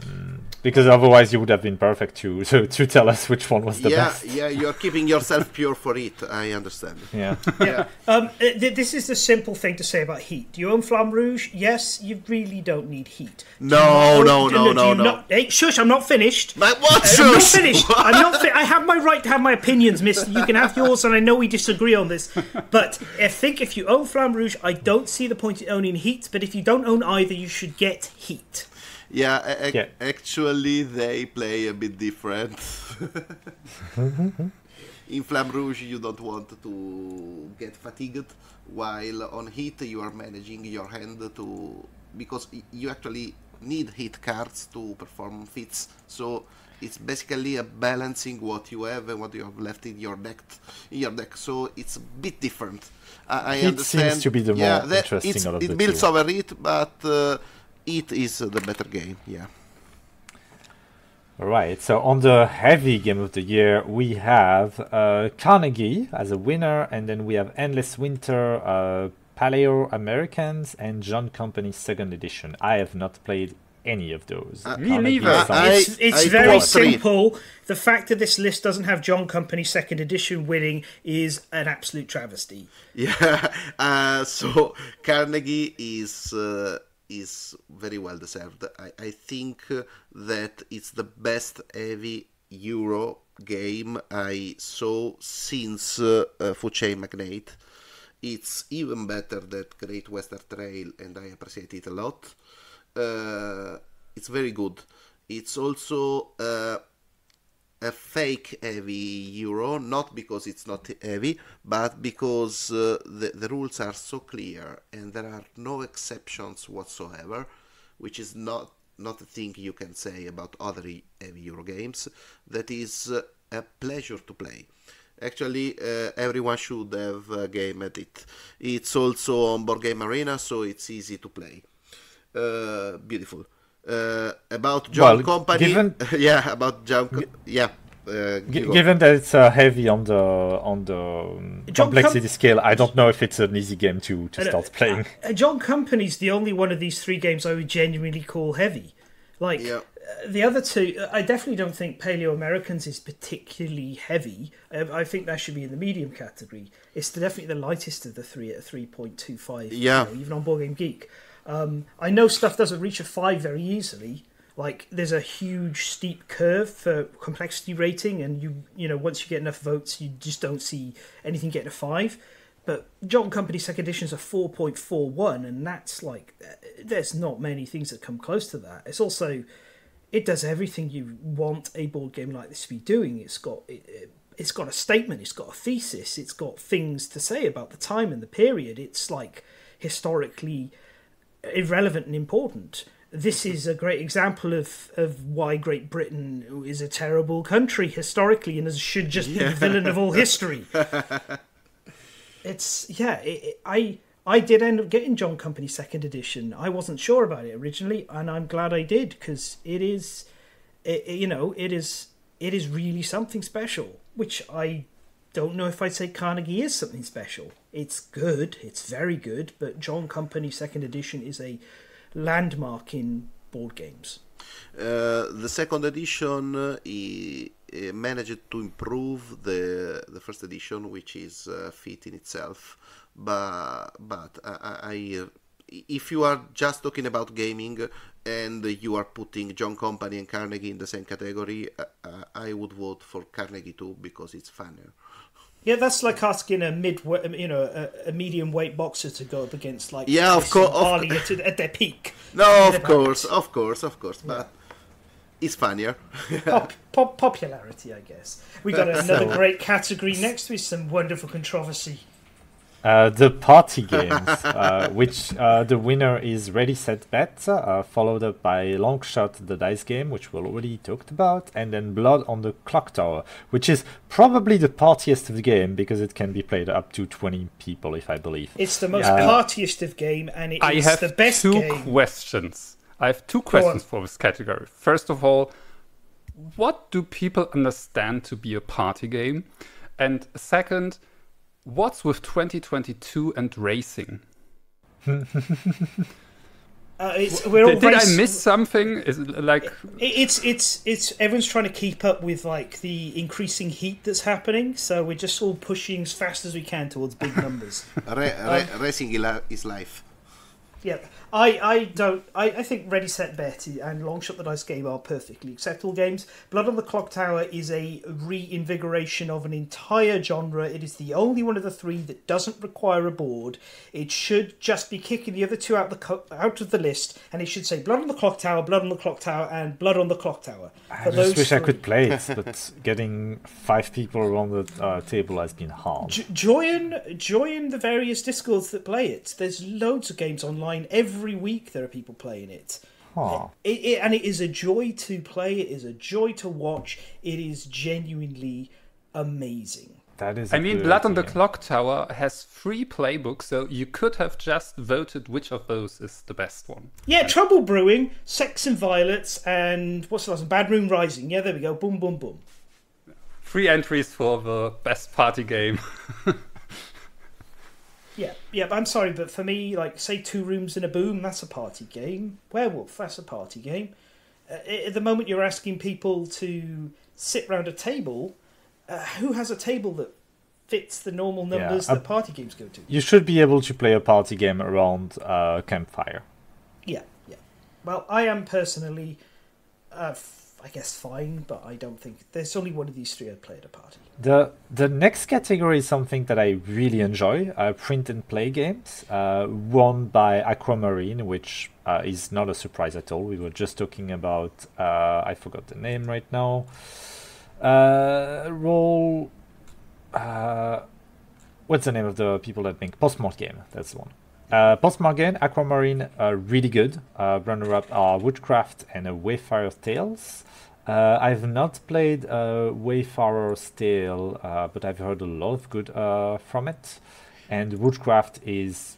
Because otherwise you would have been perfect to to, to tell us which one was the yeah, best. yeah, you're keeping yourself pure for it. I understand. Yeah. Yeah. Um, uh, th- this is the simple thing to say about heat. Do you own Flamme Rouge? Yes, you really don't need heat. Do No, you not no, do- no, do no, no. not- hey, shush! I'm not finished. But what? I'm not Shush! finished. I'm not. Fi- I have my right to have my opinions, Mister. You can have yours, and I know we disagree on this. But I think if you own Flamme Rouge, I don't see the point in owning Heat. But if you don't own either, you should get Heat. Yeah, a- a- Yeah. actually, they play a bit different. In Flamme Rouge, you don't want to get fatigued, while on Heat, you are managing your hand to. because you actually need hit cards to perform feats, so it's basically a balancing what you have and what you have left in your deck. In your deck, so it's a bit different. I, I Heat understand. seems to be the yeah, more that- interesting it's- out of it the builds two. over it, but uh, it is the better game. Yeah. Right. So on the heavy game of the year, we have uh, Carnegie as a winner, and then we have Endless Winter, uh, Paleo Americans, and John Company Second Edition. I have not played any of those. Uh, Me neither. sounds- It's, it's I very bought three. simple. The fact that this list doesn't have John Company Second Edition winning is an absolute travesty. Yeah, uh, so Carnegie is uh, is very well deserved. I, I think uh, that it's the best heavy Euro game I saw since uh, uh, Chain Magnate. It's even better than Great Western Trail, and I appreciate it a lot. Uh, it's very good. It's also uh, a fake heavy euro, not because it's not heavy, but because uh, the, the rules are so clear and there are no exceptions whatsoever, which is not not a thing you can say about other heavy euro games. That is uh, a pleasure to play. Actually, uh, everyone should have a game at it. It's also on Board Game Arena, so it's easy to play. Uh, beautiful. Uh, about John Well, Company, given- yeah, about John, Co- yeah. Uh, G- you go. given that it's uh, heavy on the on the um, John complexity Com- scale, I don't know if it's an easy game to to I don't- start playing. Uh, John Company's the only one of these three games I would genuinely call heavy. Like Yeah. uh, the other two, uh, I definitely don't think Paleo Americans is particularly heavy. Uh, I think that should be in the medium category. It's the, definitely the lightest of the three at a three point two five. Yeah. even on Board Game Geek. Um, I know stuff doesn't reach a five very easily. Like there's a huge steep curve for complexity rating, and you you know once you get enough votes, you just don't see anything getting a five. But John Company Second Edition is a four point four one, and that's like uh, there's not many things that come close to that. It's also it does everything you want a board game like this to be doing. It's got it, it, it's got a statement, it's got a thesis, it's got things to say about the time and the period. It's like historically irrelevant and important. This is a great example of, of why Great Britain is a terrible country historically and should just be the villain of all history. It's yeah, it, it- I I did end up getting John Company second edition. I wasn't sure about it originally, and I'm glad I did because it is, it- you know, it is it is really something special. Which I don't know if I'd say Carnegie is something special. It's good, it's very good, but John Company second edition is a landmark in board games. Uh, the second edition uh, he, he managed to improve the the first edition, which is uh, fit in itself. But but I, I, I- if you are just talking about gaming and you are putting John Company and Carnegie in the same category, uh, uh, I would vote for Carnegie too because it's funner. Yeah, that's like asking a mid, um, you know, a, a medium weight boxer to go up against like Yeah, of course, Barley at, at their peak. No, of course, of course, of course, but it's funnier. Pop, pop, popularity, I guess. We got another great category next with some wonderful controversy. Uh, the party games, uh, which uh, the winner is Ready Set Bet, uh, followed up by Long Shot, the dice game, which we already talked about, and then Blood on the Clock Tower, which is probably the partiest of the game because it can be played up to 20 people, if I believe. It's the most Yeah. partiest of game, and it I is have the best two game. questions. I have two questions for this category. First of all, what do people understand to be a party game? And second, what's with 2022 and racing? Uh, it's, we're all Did, did I miss something? Is it like It- It's it's it's everyone's trying to keep up with like the increasing heat that's happening, so we're just all pushing as fast as we can towards big numbers. Re- re- racing is life. yeah, I I don't I, I think Ready Set Bet and Longshot the Dice game are perfectly acceptable games. Blood on the Clock Tower is a reinvigoration of an entire genre. It is the only one of the three that doesn't require a board. It should just be kicking the other two out the co- out of the list, and it should say Blood on the Clock Tower, Blood on the Clock Tower, and Blood on the Clock Tower. I For just wish I could play it, but getting five people around the uh, table has been hard. J- join join the various discords that play it. There's loads of games online every week. There are people playing it. Huh. It, it and it is a joy to play. It is a joy to watch. It is genuinely amazing. That is. I mean, good Blood on the. Clock Tower has three playbooks, so you could have just voted which of those is the best one. Yeah, Trouble Brewing, Sects and Violets, and what's the last one? Bad Moon Rising. Yeah, there we go. Boom, boom, boom. Three entries for the best party game. Yeah, yeah, but I'm sorry, but for me, like, say Two Rooms and a Boom, that's a party game. Werewolf, that's a party game. Uh, at the moment you're asking people to sit round a table, uh, who has a table that fits the normal Yeah, numbers uh, that party games go to? You should be able to play a party game around uh, campfire. Yeah, yeah. Well, I am personally, uh, I guess, fine, but I don't think there's only one of these three I'd play at a party. The the next category is something that I really enjoy: uh, print and play games, uh, won by Aquamarine, which uh, is not a surprise at all. We were just talking about uh, I forgot the name right now. Uh, roll. Uh, what's the name of the people that make Postmark Game? That's the one. Uh, Game, Aquamarine, really good. Uh, runner-up are Woodcraft and uh, Wayfarer's Tales. Uh, I've not played uh, Wayfarer's Tale, uh, but I've heard a lot of good uh, from it. And Woodcraft is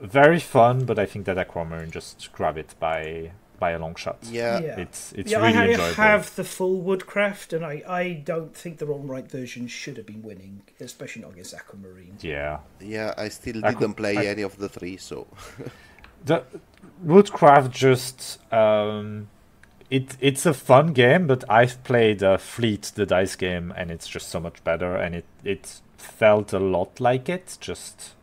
very fun, but I think that Aquamarine just grab it by by a long shot. Yeah. It's it's yeah, really I, enjoyable. I have the full Woodcraft, and I, I don't think the wrong right version should have been winning, especially not against Aquamarine. Yeah. Yeah, I still I didn't play I- any of the three, so the Woodcraft just um, it it's a fun game, but I've played uh, Fleet, the dice game, and it's just so much better, and it it felt a lot like it, just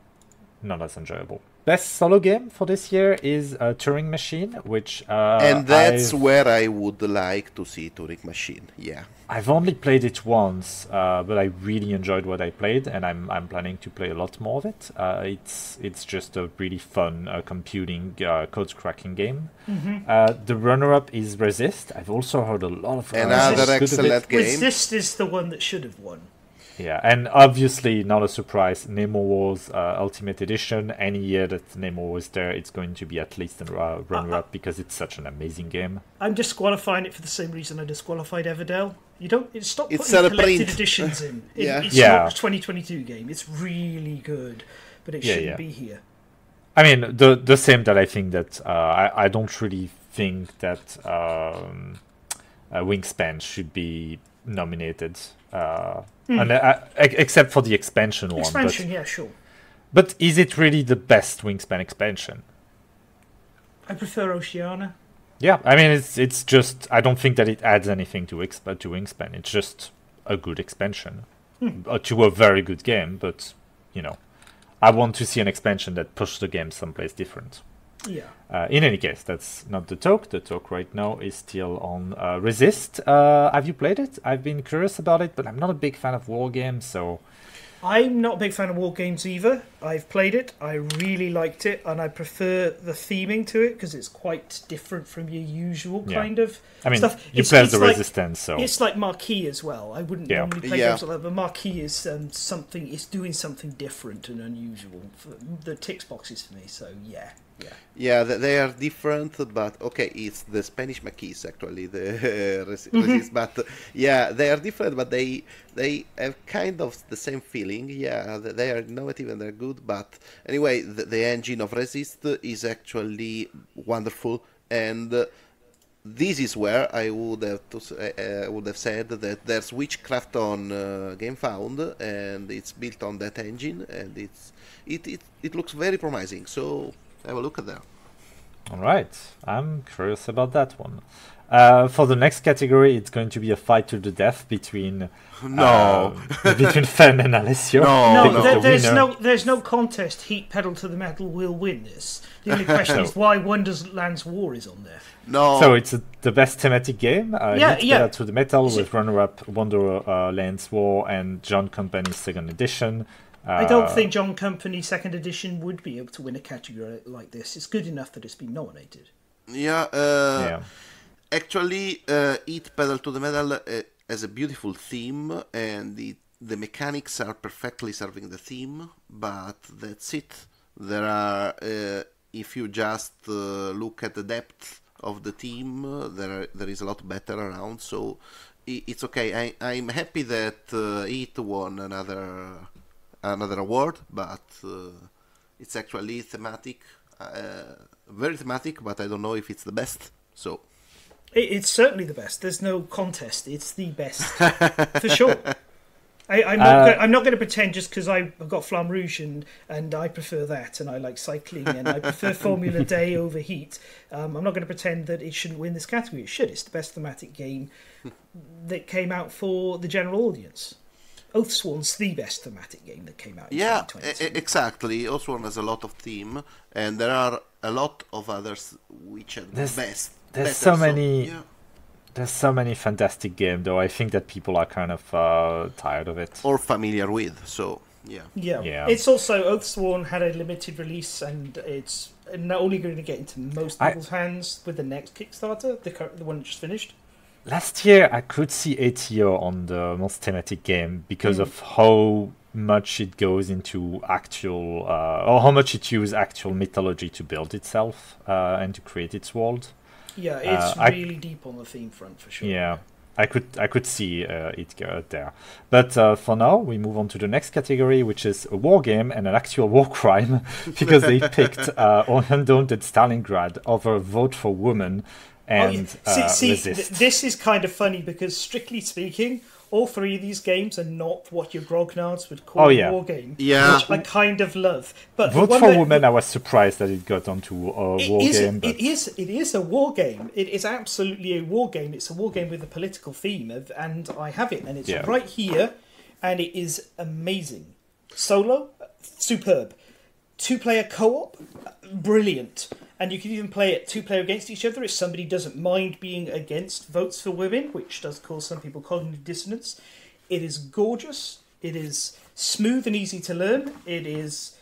not as enjoyable. Best solo game for this year is uh, Turing Machine, which uh, and that's I've, where I would like to see Turing Machine. Yeah. I've only played it once, uh, but I really enjoyed what I played, and I'm I'm planning to play a lot more of it. Uh, it's it's just a really fun uh, computing uh, code cracking game. Uh, the runner-up is Resist. I've also heard a lot of Another good of excellent game. Resist is the one that should have won. Yeah, and obviously not a surprise. Nemo Wars uh, Ultimate Edition. Any year that Nemo was there, it's going to be at least a uh, runner-up because it's such an amazing game. I'm disqualifying it for the same reason I disqualified Everdell. You don't. It's stop It's putting a collected editions in. It- Yeah. It's Yeah. not a 2022 game. It's really good, but it Yeah, shouldn't yeah. be here. I mean, the the same that I think that uh, I I don't really think that um, uh, Wingspan should be nominated, uh, and, uh, ex- except for the expansion one. Expansion, yeah, sure. But is it really the best Wingspan expansion? I prefer Oceania. Yeah, I mean it's it's just I don't think that it adds anything to exp- to Wingspan. It's just a good expansion uh, to a very good game. But you know, I want to see an expansion that pushes the game someplace different. Yeah. Uh, in any case, that's not the talk. The talk right now is still on uh, Resist. Uh, have you played it? I've been curious about it, but I'm not a big fan of war games, so I'm not a big fan of war games either. I've played it. I really liked it, and I prefer the theming to it because it's quite different from your usual Yeah. kind of I mean, stuff. you It's- play as it's the like- Resistance, so It's like Maquis as well. I wouldn't Yeah. normally play Yeah. games like that, but Maquis is um, something. It's doing something different and unusual. For the ticks boxes for me. So yeah, yeah. Yeah, they are different, but okay, it's the Spanish maquis actually, the res- resist. But uh, yeah, they are different, but they they have kind of the same feeling. Yeah, they are innovative and they're good. But anyway, the, the engine of Resist is actually wonderful, and this is where I would have to say, uh, would have said that there's witchcraft on uh, GameFound, and it's built on that engine, and it's it, it it looks very promising. So have a look at that. All right, I'm curious about that one. Uh, for the next category, it's going to be a fight to the death between No. uh, between Fen and Alessio. No, No, no. there, The there's winner- no there's no contest. Heat pedal to the metal will win this. The only question is why Wonderland's War is on there. no. So it's uh the best thematic game. Uh, Yeah, Heat yeah. Pedal to the Metal with runner-up Wonderland's War and John Company's second edition. Uh, I don't think John Company Second Edition would be able to win a category like this. It's good enough that it's been nominated. yeah. Uh, Yeah. Actually, uh, Eat Pedal to the Metal uh, has a beautiful theme, and the the mechanics are perfectly serving the theme. But that's it. There are, uh, if you just uh, look at the depth of the team, uh, there are, there is a lot better around. So it's okay. I, I'm happy that uh, Eat won another another award, but uh, it's actually thematic, uh, very thematic. But I don't know if it's the best. So. It's certainly the best. There's no contest. It's the best for sure. I, I'm not. Uh, go- I'm not going to pretend just because I've got Flamme Rouge and, and I prefer that, and I like cycling, and I prefer Formula D over Heat. Um, I'm not going to pretend that it shouldn't win this category. It should. It's the best thematic game that came out for the general audience. Oathsworn's the best thematic game that came out. In Yeah, 2022. exactly. Oathsworn has a lot of theme, and there are a lot of others which are There's- best. there's better, so many- yeah. There's so many fantastic games, though. I think that people are kind of uh, tired of it. Or familiar with. So yeah. Yeah. Yeah. It's also Oathsworn had a limited release, and it's not only going to get into most I- people's hands with the next Kickstarter, the cur- the one that just finished. Last year, I could see ATO on the most thematic game because Mm. of how much it goes into actual, uh, or how much it uses actual mythology to build itself uh, and to create its world. Yeah, it's Uh, I- really deep on the theme front for sure. Yeah, I could I could see uh, it go there. But uh, for now, we move on to the next category, which is a war game and an actual war crime, because they picked uh, Undaunted Stalingrad over Vote for Women Oh, yeah. and see, uh, see Resist. th- this is kind of funny because strictly speaking, all three of these games are not what your grognards would call Oh, yeah. a war game. Yeah. which I kind of love. But Vote for that- Women, I was surprised that it got onto a It war is, game. But it is it is a war game. It is absolutely a war game. It's a war game with a political theme, of, and I have it, and it's Yeah. right here, and it is amazing. Solo, superb. Two player co op, brilliant. And you can even play it two player against each other if somebody doesn't mind being against votes for women, which does cause some people cognitive dissonance. It is gorgeous. It is smooth and easy to learn. It is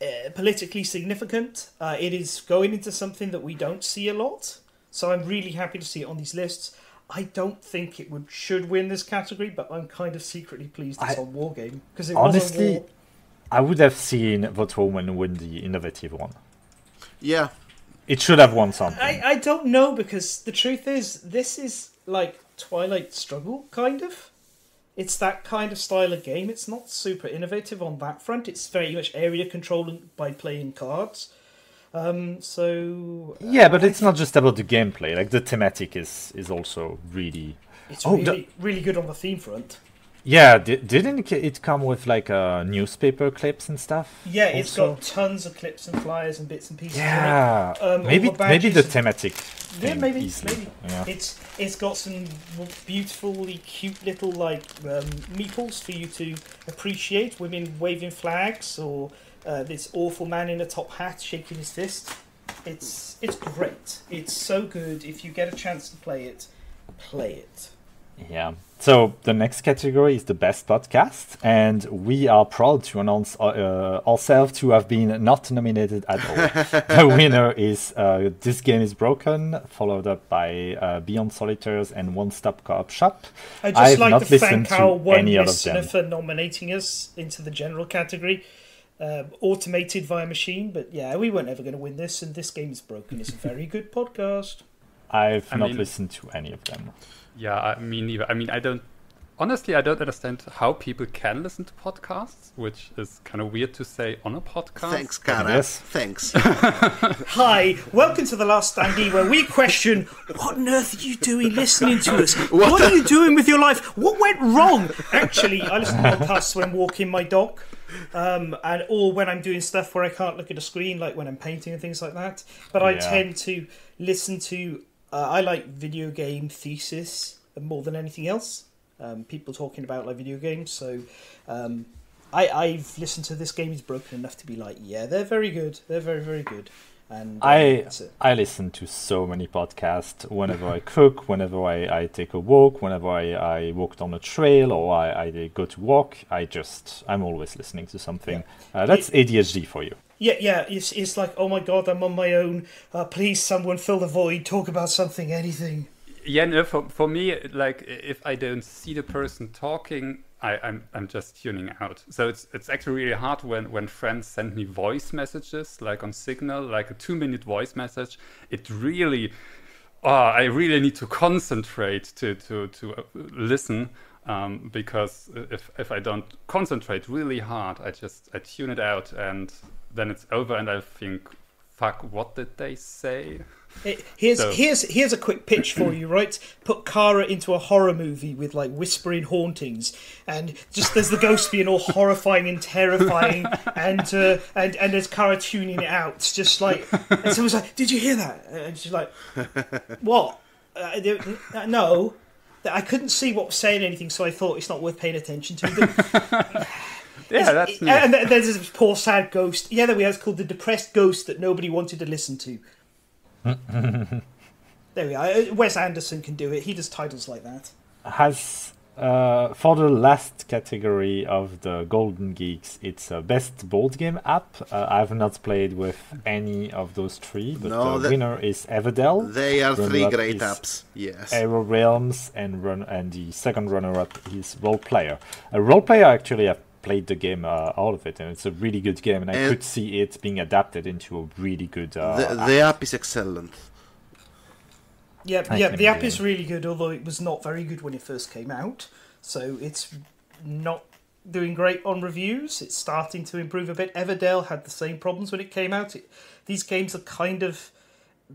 uh, politically significant. Uh, it is going into something that we don't see a lot. So I'm really happy to see it on these lists. I don't think it would should win this category, but I'm kind of secretly pleased it's I- on War Game because it was a honestly, war. I would have seen Vote for Women win the innovative one. Yeah. It should have won something. I, I don't know because the truth is this is like Twilight Struggle kind of. It's that kind of style of game. It's not super innovative on that front. It's very much area controlling by playing cards. Um, so yeah, but it's not just about the gameplay. Like the thematic is is also really. it's Oh, the- really really good on the theme front. Yeah, di- didn't it come with like uh, newspaper clips and stuff? Yeah, it's got tons of clips and flyers and bits and pieces. Yeah, Um, maybe the maybe the thematic. Yeah, maybe, easily. maybe. Yeah. It's it's got some beautifully cute little like um, meeples for you to appreciate. Women waving flags, or uh, this awful man in a top hat shaking his fist. It's it's great. It's so good. If you get a chance to play it, play it. Yeah. So the next category is the best podcast, and we are proud to announce uh, uh, ourselves to have been not nominated at all. the winner is uh, This Game is Broken, followed up by uh, Beyond Solitaires and One Stop Co-op Shop. I just I've like to listened thank our to one any listener them. for nominating us into the general category. Uh, automated via machine, but yeah, we weren't ever going to win this, and this game is broken. It's a very good podcast. I've I not mean- listened to any of them. Yeah, I mean, neither. I mean, I don't honestly, I don't understand how people can listen to podcasts, which is kind of weird to say on a podcast. Thanks, Cara. Yes. Thanks. Hi, welcome to the Last Standee, where we question what on earth are you doing listening to us? What, are you doing with your life? What went wrong? Actually, I listen to podcasts when walking my dog, um, and or when I'm doing stuff where I can't look at a screen, like when I'm painting and things like that. But I Yeah. tend to listen to. Uh, I like video game thesis more than anything else. Um, people talking about like video games, so. Um, I, I've listened to this game is broken enough to be like, yeah, they're very good. They're very, very good. And um, I. I listen to so many podcasts whenever I cook, whenever I, I take a walk, whenever I, I walked on a trail or I, I go to walk. I just I'm always listening to something. Uh, that's ADHD for you. Yeah, yeah. It's it's like, oh my god, I'm on my own. Uh, please, someone fill the void. Talk about something, anything. Yeah, no, for, for me, like if I don't see the person talking, I, I'm I'm just tuning out. So it's it's actually really hard when when friends send me voice messages, like on Signal, like a two minute voice message. It really, oh, I really need to concentrate to to to uh, listen. Um, because if if I don't concentrate really hard, I just I tune it out and then it's over and I think, fuck, what did they say? Here's So- here's here's a quick pitch for you, right? Put Kara into a horror movie with like whispering hauntings, and just there's the ghost being all horrifying and terrifying, and uh, and and there's Kara tuning it out, It's just like and someone's like, "Did you hear that?" And she's like, "What? Uh, uh, no." I couldn't see what was saying anything, so I thought it's not worth paying attention to. The- Yeah, that's neat. and there's this poor sad ghost. Yeah, there we are. It's called the depressed ghost that nobody wanted to listen to. there we are. Uh, Wes Anderson can do it. He does titles like that. Has uh, for the last category of the Golden Geeks, it's a best board game app. Uh, I've not played with any of those three, but No, the that- winner is Everdell. They are three runner-up great is apps. Yes. Hero Realms and run and the second runner-up is Roll Player. A Roll Player actually I've played the game uh, all of it and it's a really good game and I could see it being adapted into a really good uh, the, app. the app is excellent. Yeah, I yeah. The app is really good, although it was not very good when it first came out. So it's not doing great on reviews. It's starting to improve a bit. Everdell had the same problems when it came out. It, these games are kind of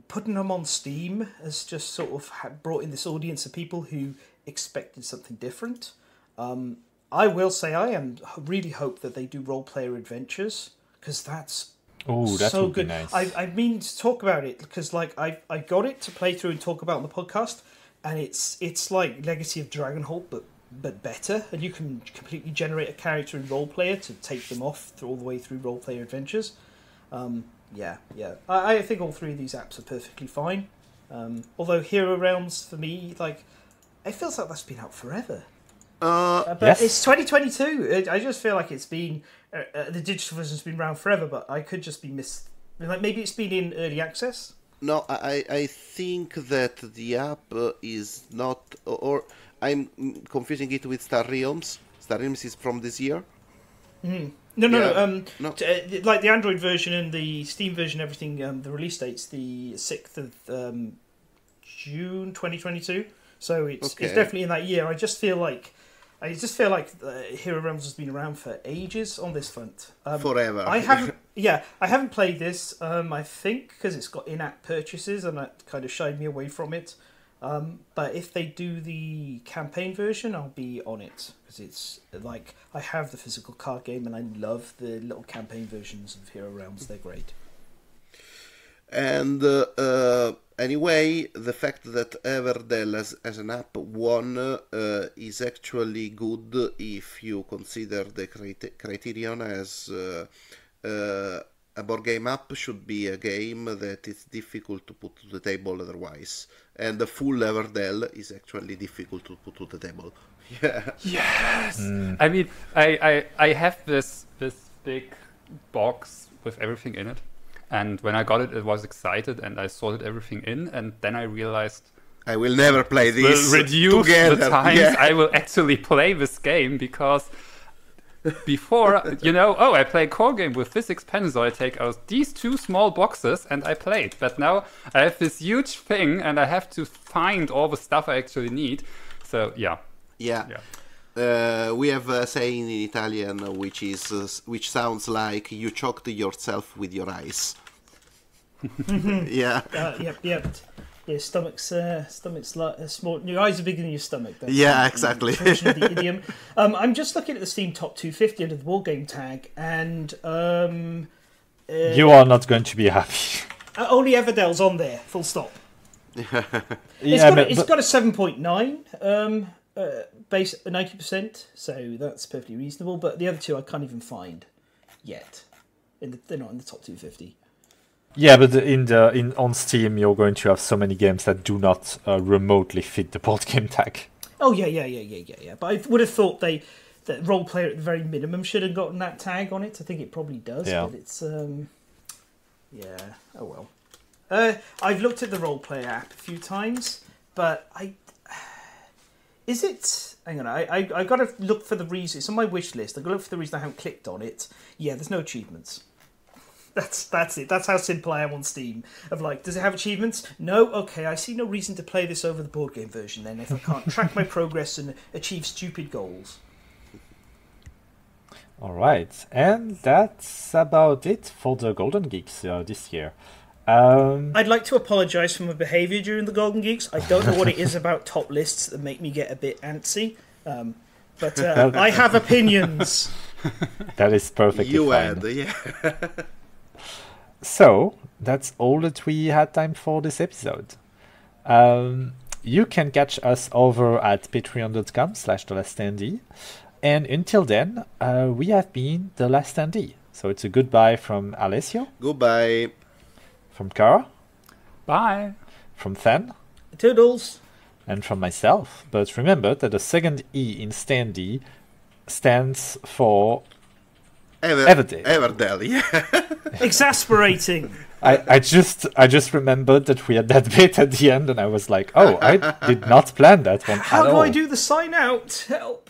putting them on Steam has just sort of brought in this audience of people who expected something different. Um, I will say I am really hope that they do Roll Player adventures because that's Oh, that so would good. be nice. I, I mean to talk about it because like I I got it to play through and talk about on the podcast, and it's it's like Legacy of Dragonhold but but better, and you can completely generate a character in Roll Player to take them off through, all the way through Roll Player adventures. Um, yeah, yeah. I, I think all three of these apps are perfectly fine. Um, although Hero Realms for me, like, it feels like that's been out forever. Uh, Uh, but Yes. it's 2022. I just feel like it's been uh, uh, the digital version's been around forever, but I could just be miss. I mean, like maybe it's been in early access. no, I, I think that the app uh, is not, or I'm mm, confusing it with Star Realms. Star Realms is from this year. No, no, no. Yeah. Um, No. t- uh, like the Android version and the Steam version, everything. Um, the release date's the sixth of um, June, 2022. So it's Okay. it's definitely in that year. I just feel like. I just feel like uh, Hero Realms has been around for ages on this front. Um, Forever. I haven't. Yeah, I haven't played this. Um, I think because it's got in-app purchases, and that kind of shied me away from it. Um, but if they do the campaign version, I'll be on it because it's like I have the physical card game, and I love the little campaign versions of Hero Realms. They're great. And uh, uh, anyway, the fact that Everdell as, as an app won uh, is actually good if you consider the crite- criterion as uh, uh, a board game app should be a game that is difficult to put to the table otherwise. And the full Everdell is actually difficult to put to the table. Yeah. Yes. I mean, I, I I have this this big box with everything in it, and when I got it, I was excited and I sorted everything in, and then I realized I will never play this. will reduce together. the times Yeah. I will actually play this game because before you know, oh, I play a core game with physics expansion, so I take out these two small boxes and I play it. But now I have this huge thing, and I have to find all the stuff I actually need. So yeah, yeah. yeah. Uh, we have a saying in Italian which is uh, which sounds like you choked yourself with your eyes. yeah, Uh, yep, yep. Your stomach's uh, stomach's like uh, small. Your eyes are bigger than your stomach. That's Yeah, the exactly. the idiom. Um, I'm just looking at the Steam Top 250 under the war game tag, and um, uh, You are not going to be happy. uh, only Everdell's on there. Full stop. It's yeah, got, but- a, it's but- got a 7.9 um, uh, base, 90%, so that's perfectly reasonable. But the other two I can't even find yet. In the, they're not in the top 250. Yeah, but in the in on Steam, you're going to have so many games that do not uh, remotely fit the board game tag. Oh yeah, yeah, yeah, yeah, yeah, yeah. But I would have thought they that Roll Player at the very minimum should have gotten that tag on it. I think it probably does, Yeah. but it's um, yeah. Oh well. Uh, I've looked at the Roll Player app a few times, but I is it. Hang on, I I I got to look for the reason. It's on my wish list. I got to look for the reason I haven't clicked on it. Yeah, there's no achievements. That's that's it. That's how simple I am on Steam. Of like, does it have achievements? No. Okay, I see no reason to play this over the board game version. Then, if I can't track my progress and achieve stupid goals. All right, and that's about it for the Golden Geeks uh, this year. Um, I'd like to apologise for my behaviour during the Golden Geeks. I don't know what it is about top lists that make me get a bit antsy, um, but uh, I have opinions. that is perfectly you fine. had yeah. So that's all that we had time for this episode. Um, you can catch us over at patreon.com slash the last standee. And until then, uh, we have been the last standee. So it's a goodbye from Alessio, Goodbye. From Cara, Bye. from Than, Toodles. and from myself. But remember that the second E in standee stands for Ever, Everdale. Everdell, yeah. Exasperating. I, I just I just remembered that we had that bit at the end and I was like, oh, I did not plan that one How at do all. I do the sign out? Help.